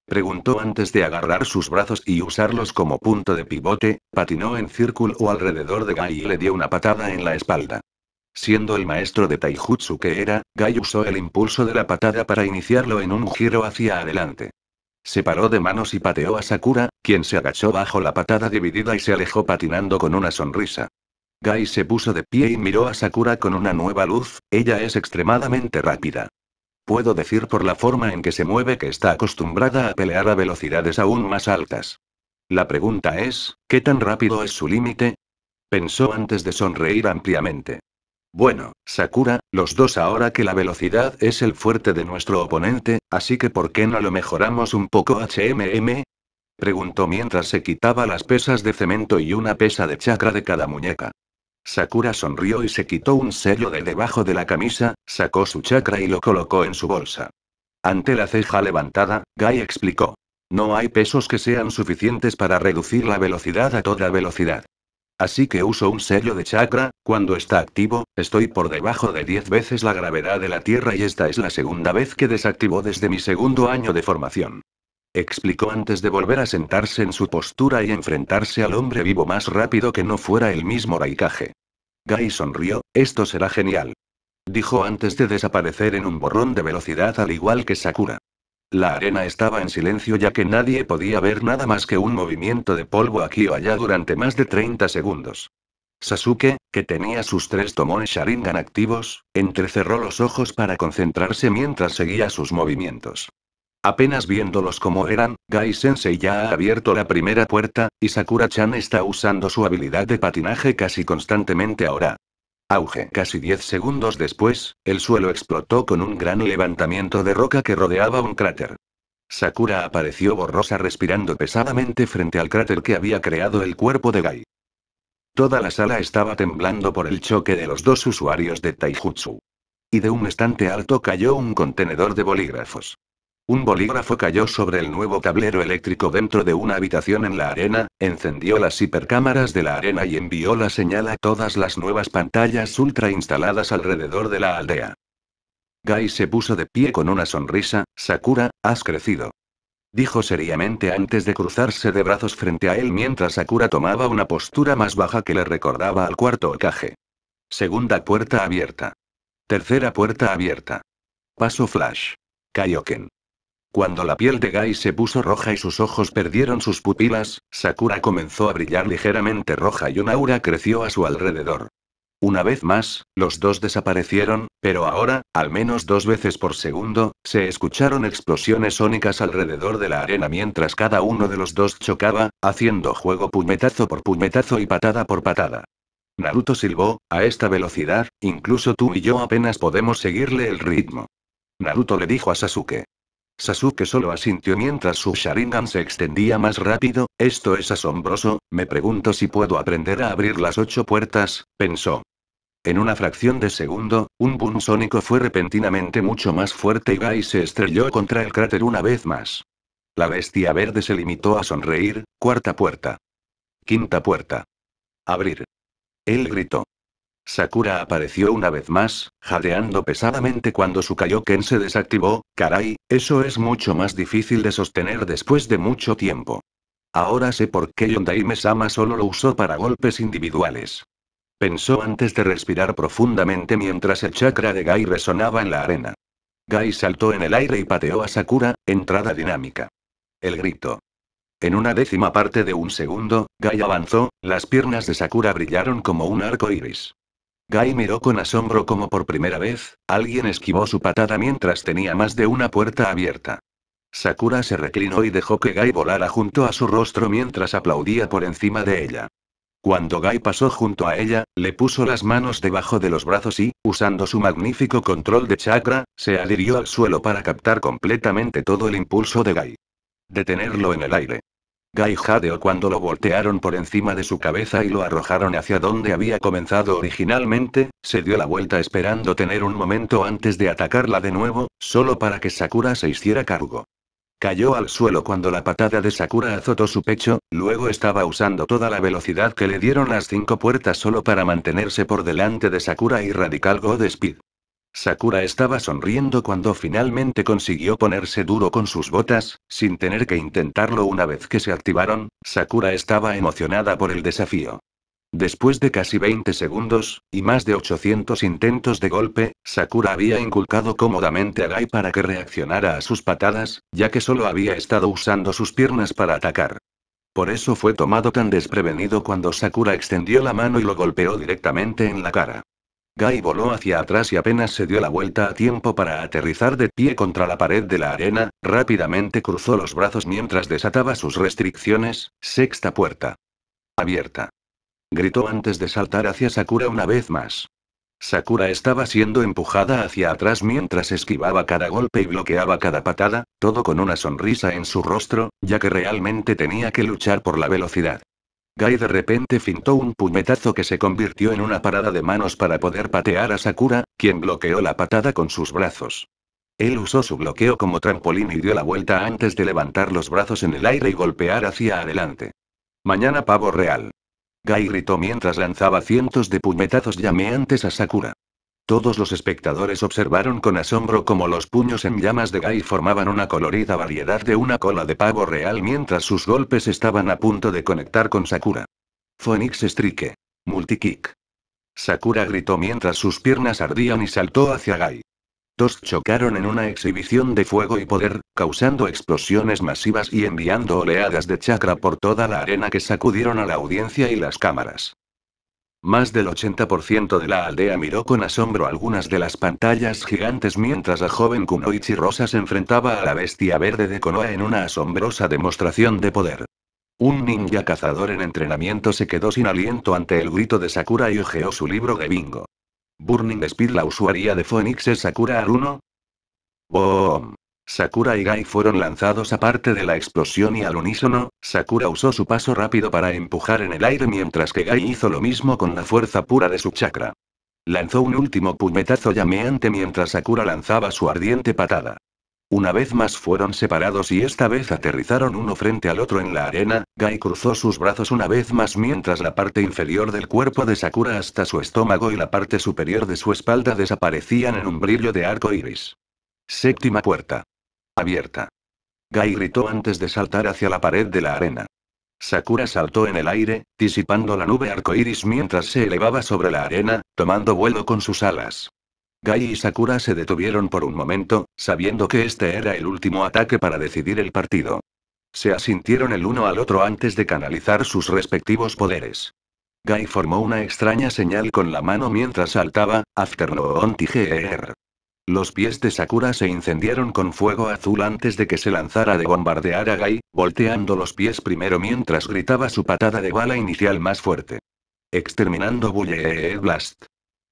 Preguntó antes de agarrar sus brazos y usarlos como punto de pivote, patinó en círculo alrededor de Gai y le dio una patada en la espalda. Siendo el maestro de taijutsu que era, Gai usó el impulso de la patada para iniciarlo en un giro hacia adelante. Se paró de manos y pateó a Sakura, quien se agachó bajo la patada dividida y se alejó patinando con una sonrisa. Gai se puso de pie y miró a Sakura con una nueva luz, ella es extremadamente rápida. Puedo decir por la forma en que se mueve que está acostumbrada a pelear a velocidades aún más altas. La pregunta es, ¿qué tan rápido es su límite? Pensó antes de sonreír ampliamente. Bueno, Sakura, los dos ahora que la velocidad es el fuerte de nuestro oponente, así que ¿por qué no lo mejoramos un poco HMM? Preguntó mientras se quitaba las pesas de cemento y una pesa de chakra de cada muñeca. Sakura sonrió y se quitó un sello de debajo de la camisa, sacó su chakra y lo colocó en su bolsa. Ante la ceja levantada, Gai explicó. No hay pesos que sean suficientes para reducir la velocidad a toda velocidad. Así que uso un sello de chakra, cuando está activo, estoy por debajo de 10 veces la gravedad de la Tierra y esta es la segunda vez que desactivó desde mi segundo año de formación. Explicó antes de volver a sentarse en su postura y enfrentarse al hombre vivo más rápido que no fuera el mismo Raikage. Gai sonrió, esto será genial. Dijo antes de desaparecer en un borrón de velocidad al igual que Sakura. La arena estaba en silencio ya que nadie podía ver nada más que un movimiento de polvo aquí o allá durante más de 30 segundos. Sasuke, que tenía sus tres Tomoe Sharingan activos, entrecerró los ojos para concentrarse mientras seguía sus movimientos. Apenas viéndolos como eran, Gai Sensei ya ha abierto la primera puerta, y Sakura-chan está usando su habilidad de patinaje casi constantemente ahora. Auge. Casi 10 segundos después, el suelo explotó con un gran levantamiento de roca que rodeaba un cráter. Sakura apareció borrosa respirando pesadamente frente al cráter que había creado el cuerpo de Gai. Toda la sala estaba temblando por el choque de los dos usuarios de Taijutsu. Y de un estante alto cayó un contenedor de bolígrafos. Un bolígrafo cayó sobre el nuevo tablero eléctrico dentro de una habitación en la arena, encendió las hipercámaras de la arena y envió la señal a todas las nuevas pantallas ultra instaladas alrededor de la aldea. Gai se puso de pie con una sonrisa, Sakura, has crecido. Dijo seriamente antes de cruzarse de brazos frente a él mientras Sakura tomaba una postura más baja que le recordaba al cuarto Okage. Segunda puerta abierta. Tercera puerta abierta. Paso flash. Kaioken. Cuando la piel de Gai se puso roja y sus ojos perdieron sus pupilas, Sakura comenzó a brillar ligeramente roja y un aura creció a su alrededor. Una vez más, los dos desaparecieron, pero ahora, al menos dos veces por segundo, se escucharon explosiones sónicas alrededor de la arena mientras cada uno de los dos chocaba, haciendo juego puñetazo por puñetazo y patada por patada. Naruto silbó, a esta velocidad, incluso tú y yo apenas podemos seguirle el ritmo. Naruto le dijo a Sasuke. Sasuke solo asintió mientras su Sharingan se extendía más rápido, esto es asombroso, me pregunto si puedo aprender a abrir las ocho puertas, pensó. En una fracción de segundo, un boom sónico fue repentinamente mucho más fuerte y Gai se estrelló contra el cráter una vez más. La bestia verde se limitó a sonreír, cuarta puerta. Quinta puerta. Abrir. Él gritó. Sakura apareció una vez más, jadeando pesadamente cuando su Kaioken se desactivó, caray, eso es mucho más difícil de sostener después de mucho tiempo. Ahora sé por qué Yondaime Sama solo lo usó para golpes individuales. Pensó antes de respirar profundamente mientras el chakra de Gai resonaba en la arena. Gai saltó en el aire y pateó a Sakura, entrada dinámica. El grito. En una décima parte de un segundo, Gai avanzó, las piernas de Sakura brillaron como un arco iris. Gai miró con asombro como por primera vez, alguien esquivó su patada mientras tenía más de una puerta abierta. Sakura se reclinó y dejó que Gai volara junto a su rostro mientras aplaudía por encima de ella. Cuando Gai pasó junto a ella, le puso las manos debajo de los brazos y, usando su magnífico control de chakra, se adhirió al suelo para captar completamente todo el impulso de Gai. Detenerlo en el aire. Gai jadeó cuando lo voltearon por encima de su cabeza y lo arrojaron hacia donde había comenzado originalmente, se dio la vuelta esperando tener un momento antes de atacarla de nuevo, solo para que Sakura se hiciera cargo. Cayó al suelo cuando la patada de Sakura azotó su pecho, luego estaba usando toda la velocidad que le dieron las cinco puertas solo para mantenerse por delante de Sakura y Radical God Speed. Sakura estaba sonriendo cuando finalmente consiguió ponerse duro con sus botas, sin tener que intentarlo una vez que se activaron, Sakura estaba emocionada por el desafío. Después de casi 20 segundos, y más de 800 intentos de golpe, Sakura había inculcado cómodamente a Gai para que reaccionara a sus patadas, ya que solo había estado usando sus piernas para atacar. Por eso fue tomado tan desprevenido cuando Sakura extendió la mano y lo golpeó directamente en la cara. Guy voló hacia atrás y apenas se dio la vuelta a tiempo para aterrizar de pie contra la pared de la arena, rápidamente cruzó los brazos mientras desataba sus restricciones, sexta puerta. Abierta. Gritó antes de saltar hacia Sakura una vez más. Sakura estaba siendo empujada hacia atrás mientras esquivaba cada golpe y bloqueaba cada patada, todo con una sonrisa en su rostro, ya que realmente tenía que luchar por la velocidad. Gai de repente fintó un puñetazo que se convirtió en una parada de manos para poder patear a Sakura, quien bloqueó la patada con sus brazos. Él usó su bloqueo como trampolín y dio la vuelta antes de levantar los brazos en el aire y golpear hacia adelante. Mañana pavo real. Gai gritó mientras lanzaba cientos de puñetazos llameantes a Sakura. Todos los espectadores observaron con asombro cómo los puños en llamas de Gai formaban una colorida variedad de una cola de pavo real mientras sus golpes estaban a punto de conectar con Sakura. Phoenix Strike. Multikick. Sakura gritó mientras sus piernas ardían y saltó hacia Gai. Dos chocaron en una exhibición de fuego y poder, causando explosiones masivas y enviando oleadas de chakra por toda la arena que sacudieron a la audiencia y las cámaras. Más del 80% de la aldea miró con asombro algunas de las pantallas gigantes mientras la joven Kunoichi Rosa se enfrentaba a la bestia verde de Konoha en una asombrosa demostración de poder. Un ninja cazador en entrenamiento se quedó sin aliento ante el grito de Sakura y hojeó su libro de bingo. Burning Speed la usuaria de Phoenix es Sakura Aruno. ¡Boom! Sakura y Gai fueron lanzados aparte de la explosión y al unísono, Sakura usó su paso rápido para empujar en el aire mientras que Gai hizo lo mismo con la fuerza pura de su chakra. Lanzó un último puñetazo llameante mientras Sakura lanzaba su ardiente patada. Una vez más fueron separados y esta vez aterrizaron uno frente al otro en la arena, Gai cruzó sus brazos una vez más mientras la parte inferior del cuerpo de Sakura hasta su estómago y la parte superior de su espalda desaparecían en un brillo de arco iris. Séptima puerta. Abierta. Gai gritó antes de saltar hacia la pared de la arena. Sakura saltó en el aire, disipando la nube arcoíris mientras se elevaba sobre la arena, tomando vuelo con sus alas. Gai y Sakura se detuvieron por un momento, sabiendo que este era el último ataque para decidir el partido. Se asintieron el uno al otro antes de canalizar sus respectivos poderes. Gai formó una extraña señal con la mano mientras saltaba, Afternoon Tiger. Los pies de Sakura se incendiaron con fuego azul antes de que se lanzara de bombardear a Gai, volteando los pies primero mientras gritaba su patada de bala inicial más fuerte. Exterminando Bullet Blast.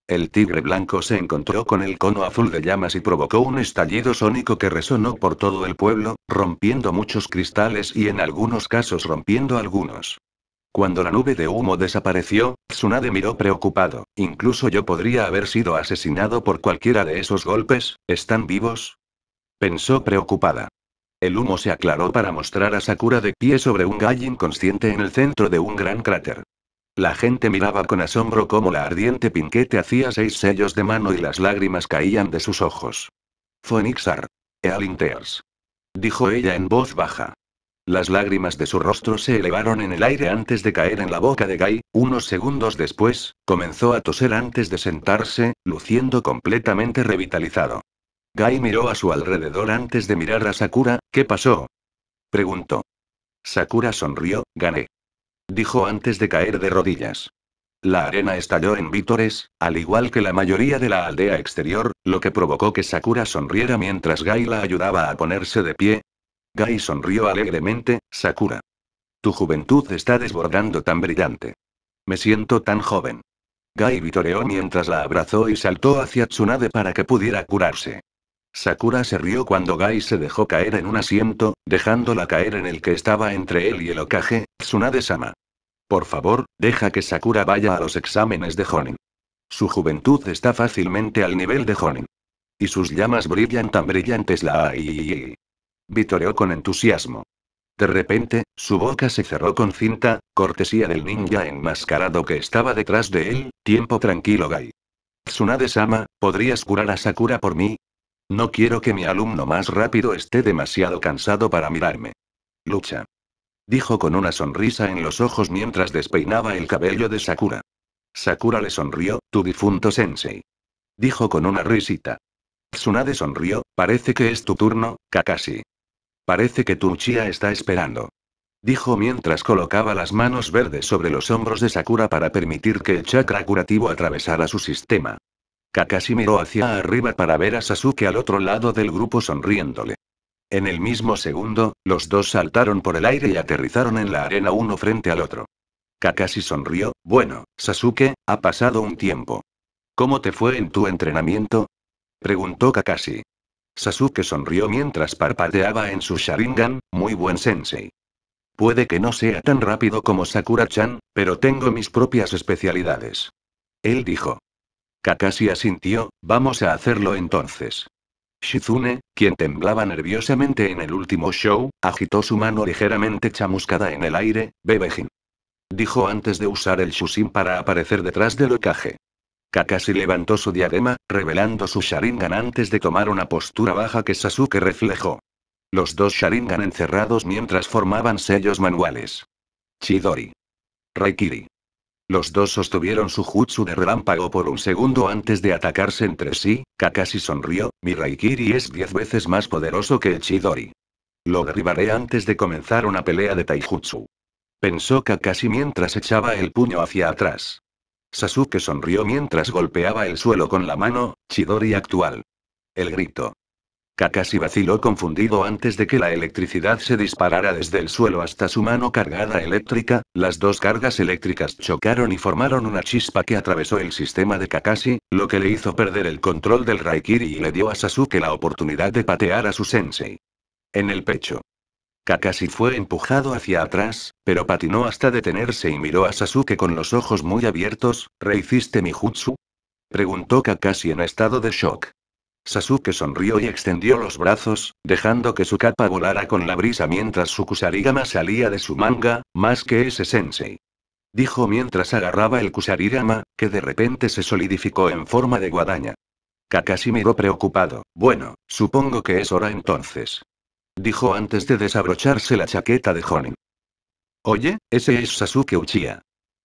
El tigre blanco se encontró con el cono azul de llamas y provocó un estallido sónico que resonó por todo el pueblo, rompiendo muchos cristales y en algunos casos rompiendo algunos. Cuando la nube de humo desapareció, Tsunade miró preocupado. Incluso yo podría haber sido asesinado por cualquiera de esos golpes, ¿están vivos? Pensó preocupada. El humo se aclaró para mostrar a Sakura de pie sobre un gallo inconsciente en el centro de un gran cráter. La gente miraba con asombro cómo la ardiente pinquete hacía seis sellos de mano y las lágrimas caían de sus ojos. Phoenixar. Ealin Tears. Dijo ella en voz baja. Las lágrimas de su rostro se elevaron en el aire antes de caer en la boca de Guy, unos segundos después, comenzó a toser antes de sentarse, luciendo completamente revitalizado. Guy miró a su alrededor antes de mirar a Sakura, ¿qué pasó? Preguntó. Sakura sonrió, gané. Dijo antes de caer de rodillas. La arena estalló en vítores, al igual que la mayoría de la aldea exterior, lo que provocó que Sakura sonriera mientras Guy la ayudaba a ponerse de pie, Gai sonrió alegremente, Sakura. Tu juventud está desbordando tan brillante. Me siento tan joven. Gai vitoreó mientras la abrazó y saltó hacia Tsunade para que pudiera curarse. Sakura se rió cuando Gai se dejó caer en un asiento, dejándola caer en el que estaba entre él y el ocaje, Tsunade-sama. Por favor, deja que Sakura vaya a los exámenes de Honin. Su juventud está fácilmente al nivel de Honin. Y sus llamas brillan tan brillantes la vitoreó con entusiasmo. De repente, su boca se cerró con cinta, cortesía del ninja enmascarado que estaba detrás de él, tiempo tranquilo Gai. Tsunade-sama, ¿podrías curar a Sakura por mí? No quiero que mi alumno más rápido esté demasiado cansado para mirarme. Lucha. Dijo con una sonrisa en los ojos mientras despeinaba el cabello de Sakura. Sakura le sonrió, tu difunto sensei. Dijo con una risita. Tsunade sonrió, parece que es tu turno, Kakashi. Parece que tu Uchiha está esperando. Dijo mientras colocaba las manos verdes sobre los hombros de Sakura para permitir que el chakra curativo atravesara su sistema. Kakashi miró hacia arriba para ver a Sasuke al otro lado del grupo sonriéndole. En el mismo segundo, los dos saltaron por el aire y aterrizaron en la arena uno frente al otro. Kakashi sonrió, bueno, Sasuke, ha pasado un tiempo. ¿Cómo te fue en tu entrenamiento? Preguntó Kakashi. Sasuke sonrió mientras parpadeaba en su Sharingan, muy buen sensei. Puede que no sea tan rápido como Sakura-chan, pero tengo mis propias especialidades. Él dijo. Kakashi asintió, vamos a hacerlo entonces. Shizune, quien temblaba nerviosamente en el último show, agitó su mano ligeramente chamuscada en el aire, Bebejin. Dijo antes de usar el Shushin para aparecer detrás del ocaje. Kakashi levantó su diadema, revelando su Sharingan antes de tomar una postura baja que Sasuke reflejó. Los dos Sharingan encerrados mientras formaban sellos manuales. Chidori. Raikiri. Los dos sostuvieron su jutsu de relámpago por un segundo antes de atacarse entre sí, Kakashi sonrió, mi Raikiri es diez veces más poderoso que el Chidori. Lo derribaré antes de comenzar una pelea de taijutsu. Pensó Kakashi mientras echaba el puño hacia atrás. Sasuke sonrió mientras golpeaba el suelo con la mano, Chidori actual. El grito. Kakashi vaciló confundido antes de que la electricidad se disparara desde el suelo hasta su mano cargada eléctrica, las dos cargas eléctricas chocaron y formaron una chispa que atravesó el sistema de Kakashi, lo que le hizo perder el control del Raikiri y le dio a Sasuke la oportunidad de patear a su sensei. En el pecho. Kakashi fue empujado hacia atrás, pero patinó hasta detenerse y miró a Sasuke con los ojos muy abiertos, ¿rehiciste mi jutsu? Preguntó Kakashi en estado de shock. Sasuke sonrió y extendió los brazos, dejando que su capa volara con la brisa mientras su kusarigama salía de su manga, más que ese sensei. Dijo mientras agarraba el kusarigama, que de repente se solidificó en forma de guadaña. Kakashi miró preocupado, bueno, supongo que es hora entonces dijo antes de desabrocharse la chaqueta de Honin. Oye, ese es Sasuke Uchiha.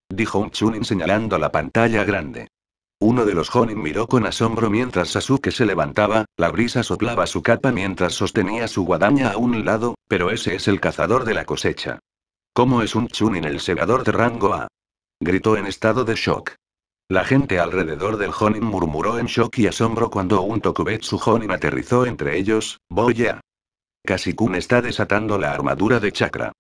Dijo un Chunin señalando la pantalla grande. Uno de los Honin miró con asombro mientras Sasuke se levantaba, la brisa soplaba su capa mientras sostenía su guadaña a un lado, pero ese es el cazador de la cosecha. ¿Cómo es un Chunin el segador de rango A? Gritó en estado de shock. La gente alrededor del Honin murmuró en shock y asombro cuando un Tokubetsu Honin aterrizó entre ellos, Boya. Kasikun está desatando la armadura de chakra.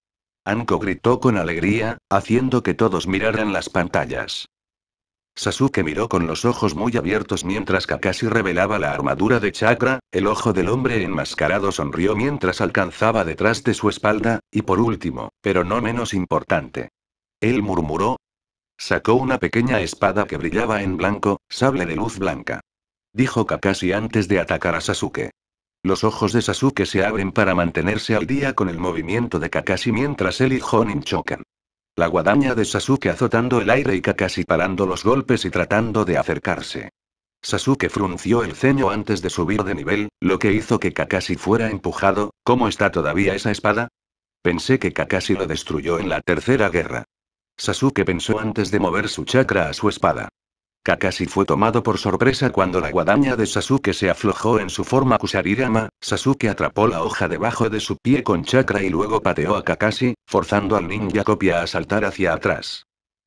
Anko gritó con alegría, haciendo que todos miraran las pantallas. Sasuke miró con los ojos muy abiertos mientras Kakashi revelaba la armadura de chakra, el ojo del hombre enmascarado sonrió mientras alcanzaba detrás de su espalda, y por último, pero no menos importante. Él murmuró. Sacó una pequeña espada que brillaba en blanco, sable de luz blanca. Dijo Kakashi antes de atacar a Sasuke. Los ojos de Sasuke se abren para mantenerse al día con el movimiento de Kakashi mientras él y Jonin chocan. La guadaña de Sasuke azotando el aire y Kakashi parando los golpes y tratando de acercarse. Sasuke frunció el ceño antes de subir de nivel, lo que hizo que Kakashi fuera empujado. ¿Cómo está todavía esa espada? Pensé que Kakashi lo destruyó en la tercera guerra. Sasuke pensó antes de mover su chakra a su espada. Kakashi fue tomado por sorpresa cuando la guadaña de Sasuke se aflojó en su forma Kusarirama, Sasuke atrapó la hoja debajo de su pie con chakra y luego pateó a Kakashi, forzando al ninja copia a saltar hacia atrás.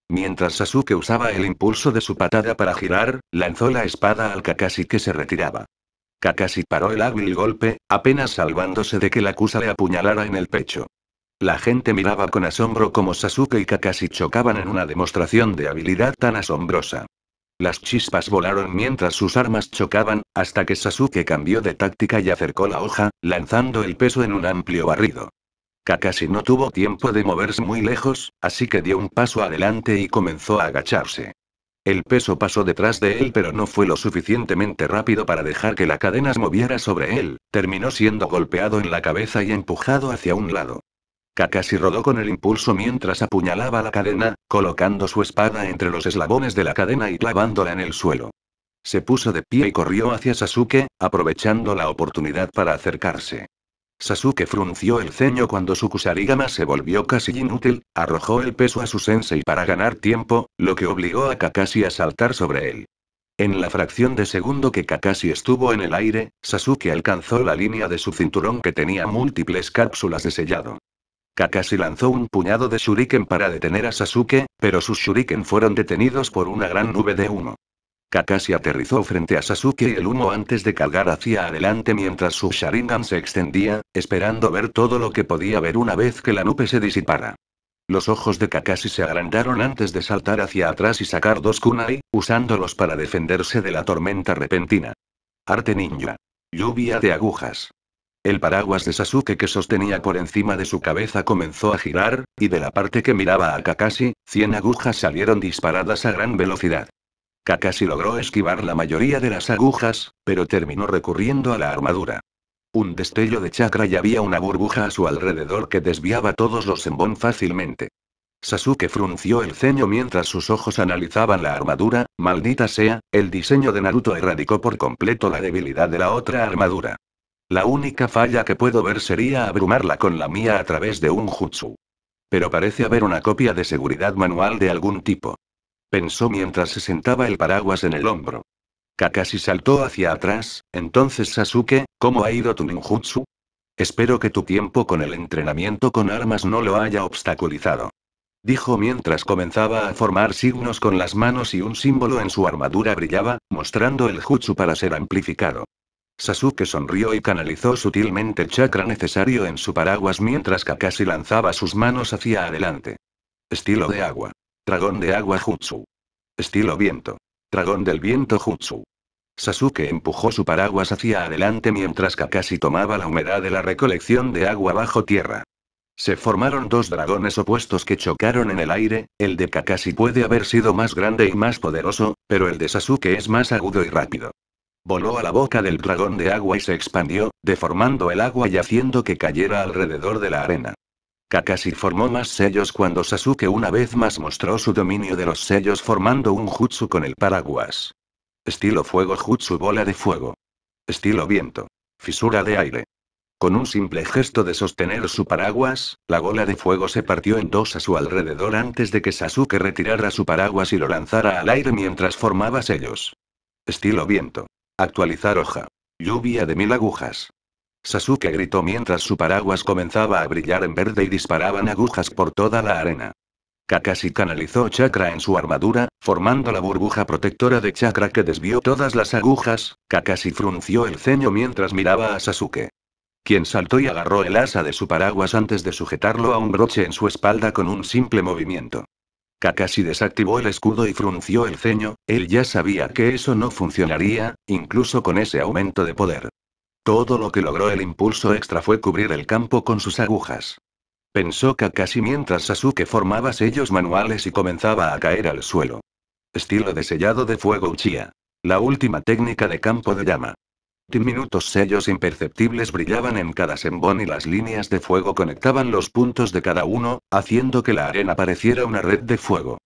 Mientras Sasuke usaba el impulso de su patada para girar, lanzó la espada al Kakashi que se retiraba. Kakashi paró el hábil golpe, apenas salvándose de que la Kusa le apuñalara en el pecho. La gente miraba con asombro como Sasuke y Kakashi chocaban en una demostración de habilidad tan asombrosa. Las chispas volaron mientras sus armas chocaban, hasta que Sasuke cambió de táctica y acercó la hoja, lanzando el peso en un amplio barrido. Kakashi no tuvo tiempo de moverse muy lejos, así que dio un paso adelante y comenzó a agacharse. El peso pasó detrás de él pero no fue lo suficientemente rápido para dejar que la cadena se moviera sobre él, terminó siendo golpeado en la cabeza y empujado hacia un lado. Kakashi rodó con el impulso mientras apuñalaba la cadena, colocando su espada entre los eslabones de la cadena y clavándola en el suelo. Se puso de pie y corrió hacia Sasuke, aprovechando la oportunidad para acercarse. Sasuke frunció el ceño cuando su Kusarigama se volvió casi inútil, arrojó el peso a su sensei para ganar tiempo, lo que obligó a Kakashi a saltar sobre él. En la fracción de segundo que Kakashi estuvo en el aire, Sasuke alcanzó la línea de su cinturón que tenía múltiples cápsulas de sellado. Kakashi lanzó un puñado de shuriken para detener a Sasuke, pero sus shuriken fueron detenidos por una gran nube de humo. Kakashi aterrizó frente a Sasuke y el humo antes de cargar hacia adelante mientras su Sharingan se extendía, esperando ver todo lo que podía ver una vez que la nube se disipara. Los ojos de Kakashi se agrandaron antes de saltar hacia atrás y sacar dos kunai, usándolos para defenderse de la tormenta repentina. Arte ninja. Lluvia de agujas. El paraguas de Sasuke que sostenía por encima de su cabeza comenzó a girar, y de la parte que miraba a Kakashi, cien agujas salieron disparadas a gran velocidad. Kakashi logró esquivar la mayoría de las agujas, pero terminó recurriendo a la armadura. Un destello de chakra y había una burbuja a su alrededor que desviaba todos los embón fácilmente. Sasuke frunció el ceño mientras sus ojos analizaban la armadura, maldita sea, el diseño de Naruto erradicó por completo la debilidad de la otra armadura. La única falla que puedo ver sería abrumarla con la mía a través de un jutsu. Pero parece haber una copia de seguridad manual de algún tipo. Pensó mientras se sentaba el paraguas en el hombro. Kakashi saltó hacia atrás, entonces Sasuke, ¿cómo ha ido tu ninjutsu? Espero que tu tiempo con el entrenamiento con armas no lo haya obstaculizado. Dijo mientras comenzaba a formar signos con las manos y un símbolo en su armadura brillaba, mostrando el jutsu para ser amplificado. Sasuke sonrió y canalizó sutilmente chakra necesario en su paraguas mientras Kakashi lanzaba sus manos hacia adelante. Estilo de agua. Dragón de agua Jutsu. Estilo viento. Dragón del viento Jutsu. Sasuke empujó su paraguas hacia adelante mientras Kakashi tomaba la humedad de la recolección de agua bajo tierra. Se formaron dos dragones opuestos que chocaron en el aire, el de Kakashi puede haber sido más grande y más poderoso, pero el de Sasuke es más agudo y rápido. Voló a la boca del dragón de agua y se expandió, deformando el agua y haciendo que cayera alrededor de la arena. Kakashi formó más sellos cuando Sasuke una vez más mostró su dominio de los sellos formando un jutsu con el paraguas. Estilo fuego jutsu bola de fuego. Estilo viento. Fisura de aire. Con un simple gesto de sostener su paraguas, la bola de fuego se partió en dos a su alrededor antes de que Sasuke retirara su paraguas y lo lanzara al aire mientras formaba sellos. Estilo viento. Actualizar hoja. Lluvia de mil agujas. Sasuke gritó mientras su paraguas comenzaba a brillar en verde y disparaban agujas por toda la arena. Kakashi canalizó chakra en su armadura, formando la burbuja protectora de chakra que desvió todas las agujas. Kakashi frunció el ceño mientras miraba a Sasuke. Quien saltó y agarró el asa de su paraguas antes de sujetarlo a un broche en su espalda con un simple movimiento. Kakashi desactivó el escudo y frunció el ceño, él ya sabía que eso no funcionaría, incluso con ese aumento de poder. Todo lo que logró el impulso extra fue cubrir el campo con sus agujas. Pensó Kakashi mientras Sasuke formaba sellos manuales y comenzaba a caer al suelo. Estilo de sellado de fuego Uchiha. La última técnica de campo de llama. Diminutos sellos imperceptibles brillaban en cada sembón y las líneas de fuego conectaban los puntos de cada uno, haciendo que la arena pareciera una red de fuego.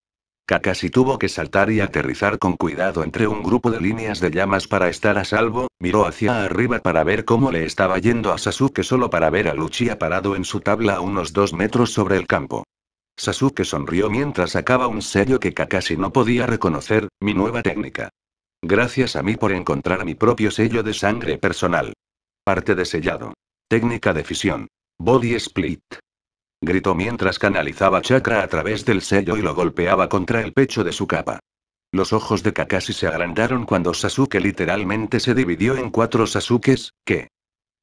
Kakashi tuvo que saltar y aterrizar con cuidado entre un grupo de líneas de llamas para estar a salvo, miró hacia arriba para ver cómo le estaba yendo a Sasuke solo para ver a Luchia parado en su tabla a unos dos metros sobre el campo. Sasuke sonrió mientras sacaba un sello que Kakashi no podía reconocer, mi nueva técnica. Gracias a mí por encontrar mi propio sello de sangre personal. Parte de sellado. Técnica de fisión. Body split. Gritó mientras canalizaba chakra a través del sello y lo golpeaba contra el pecho de su capa. Los ojos de Kakashi se agrandaron cuando Sasuke literalmente se dividió en cuatro Sasukes, ¿qué?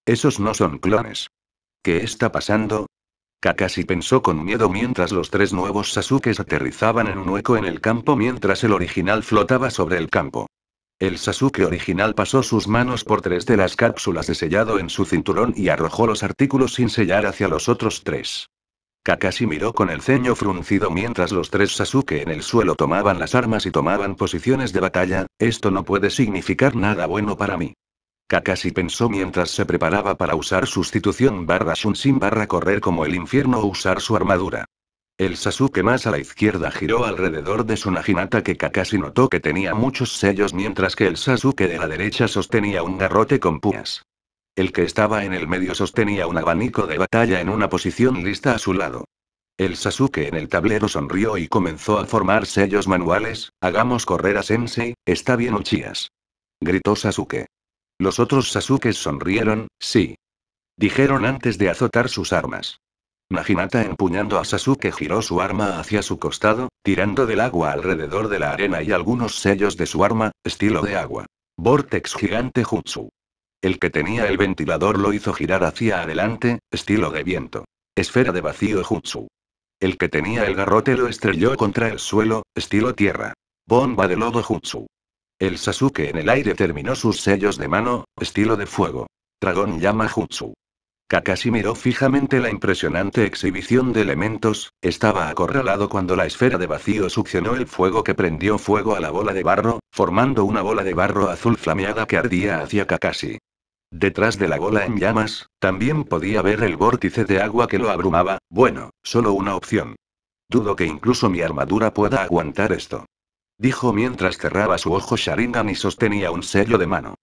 Esos no son clones. ¿Qué está pasando? Kakashi pensó con miedo mientras los tres nuevos Sasukes aterrizaban en un hueco en el campo mientras el original flotaba sobre el campo. El Sasuke original pasó sus manos por tres de las cápsulas de sellado en su cinturón y arrojó los artículos sin sellar hacia los otros tres. Kakashi miró con el ceño fruncido mientras los tres Sasuke en el suelo tomaban las armas y tomaban posiciones de batalla, esto no puede significar nada bueno para mí. Kakashi pensó mientras se preparaba para usar sustitución barra Shunshin barra correr como el infierno o usar su armadura. El Sasuke más a la izquierda giró alrededor de su Naginata que Kakashi notó que tenía muchos sellos mientras que el Sasuke de la derecha sostenía un garrote con púas. El que estaba en el medio sostenía un abanico de batalla en una posición lista a su lado. El Sasuke en el tablero sonrió y comenzó a formar sellos manuales, hagamos correr a Sensei, está bien Uchías. Gritó Sasuke. Los otros Sasukes sonrieron, sí. Dijeron antes de azotar sus armas. Naginata empuñando a Sasuke giró su arma hacia su costado, tirando del agua alrededor de la arena y algunos sellos de su arma, estilo de agua. Vortex gigante Jutsu. El que tenía el ventilador lo hizo girar hacia adelante, estilo de viento. Esfera de vacío Jutsu. El que tenía el garrote lo estrelló contra el suelo, estilo tierra. Bomba de lodo Jutsu. El Sasuke en el aire terminó sus sellos de mano, estilo de fuego. Dragón llama Jutsu. Kakashi miró fijamente la impresionante exhibición de elementos, estaba acorralado cuando la esfera de vacío succionó el fuego que prendió fuego a la bola de barro, formando una bola de barro azul flameada que ardía hacia Kakashi. Detrás de la bola en llamas, también podía ver el vórtice de agua que lo abrumaba, bueno, solo una opción. Dudo que incluso mi armadura pueda aguantar esto. Dijo mientras cerraba su ojo Sharingan y sostenía un sello de mano.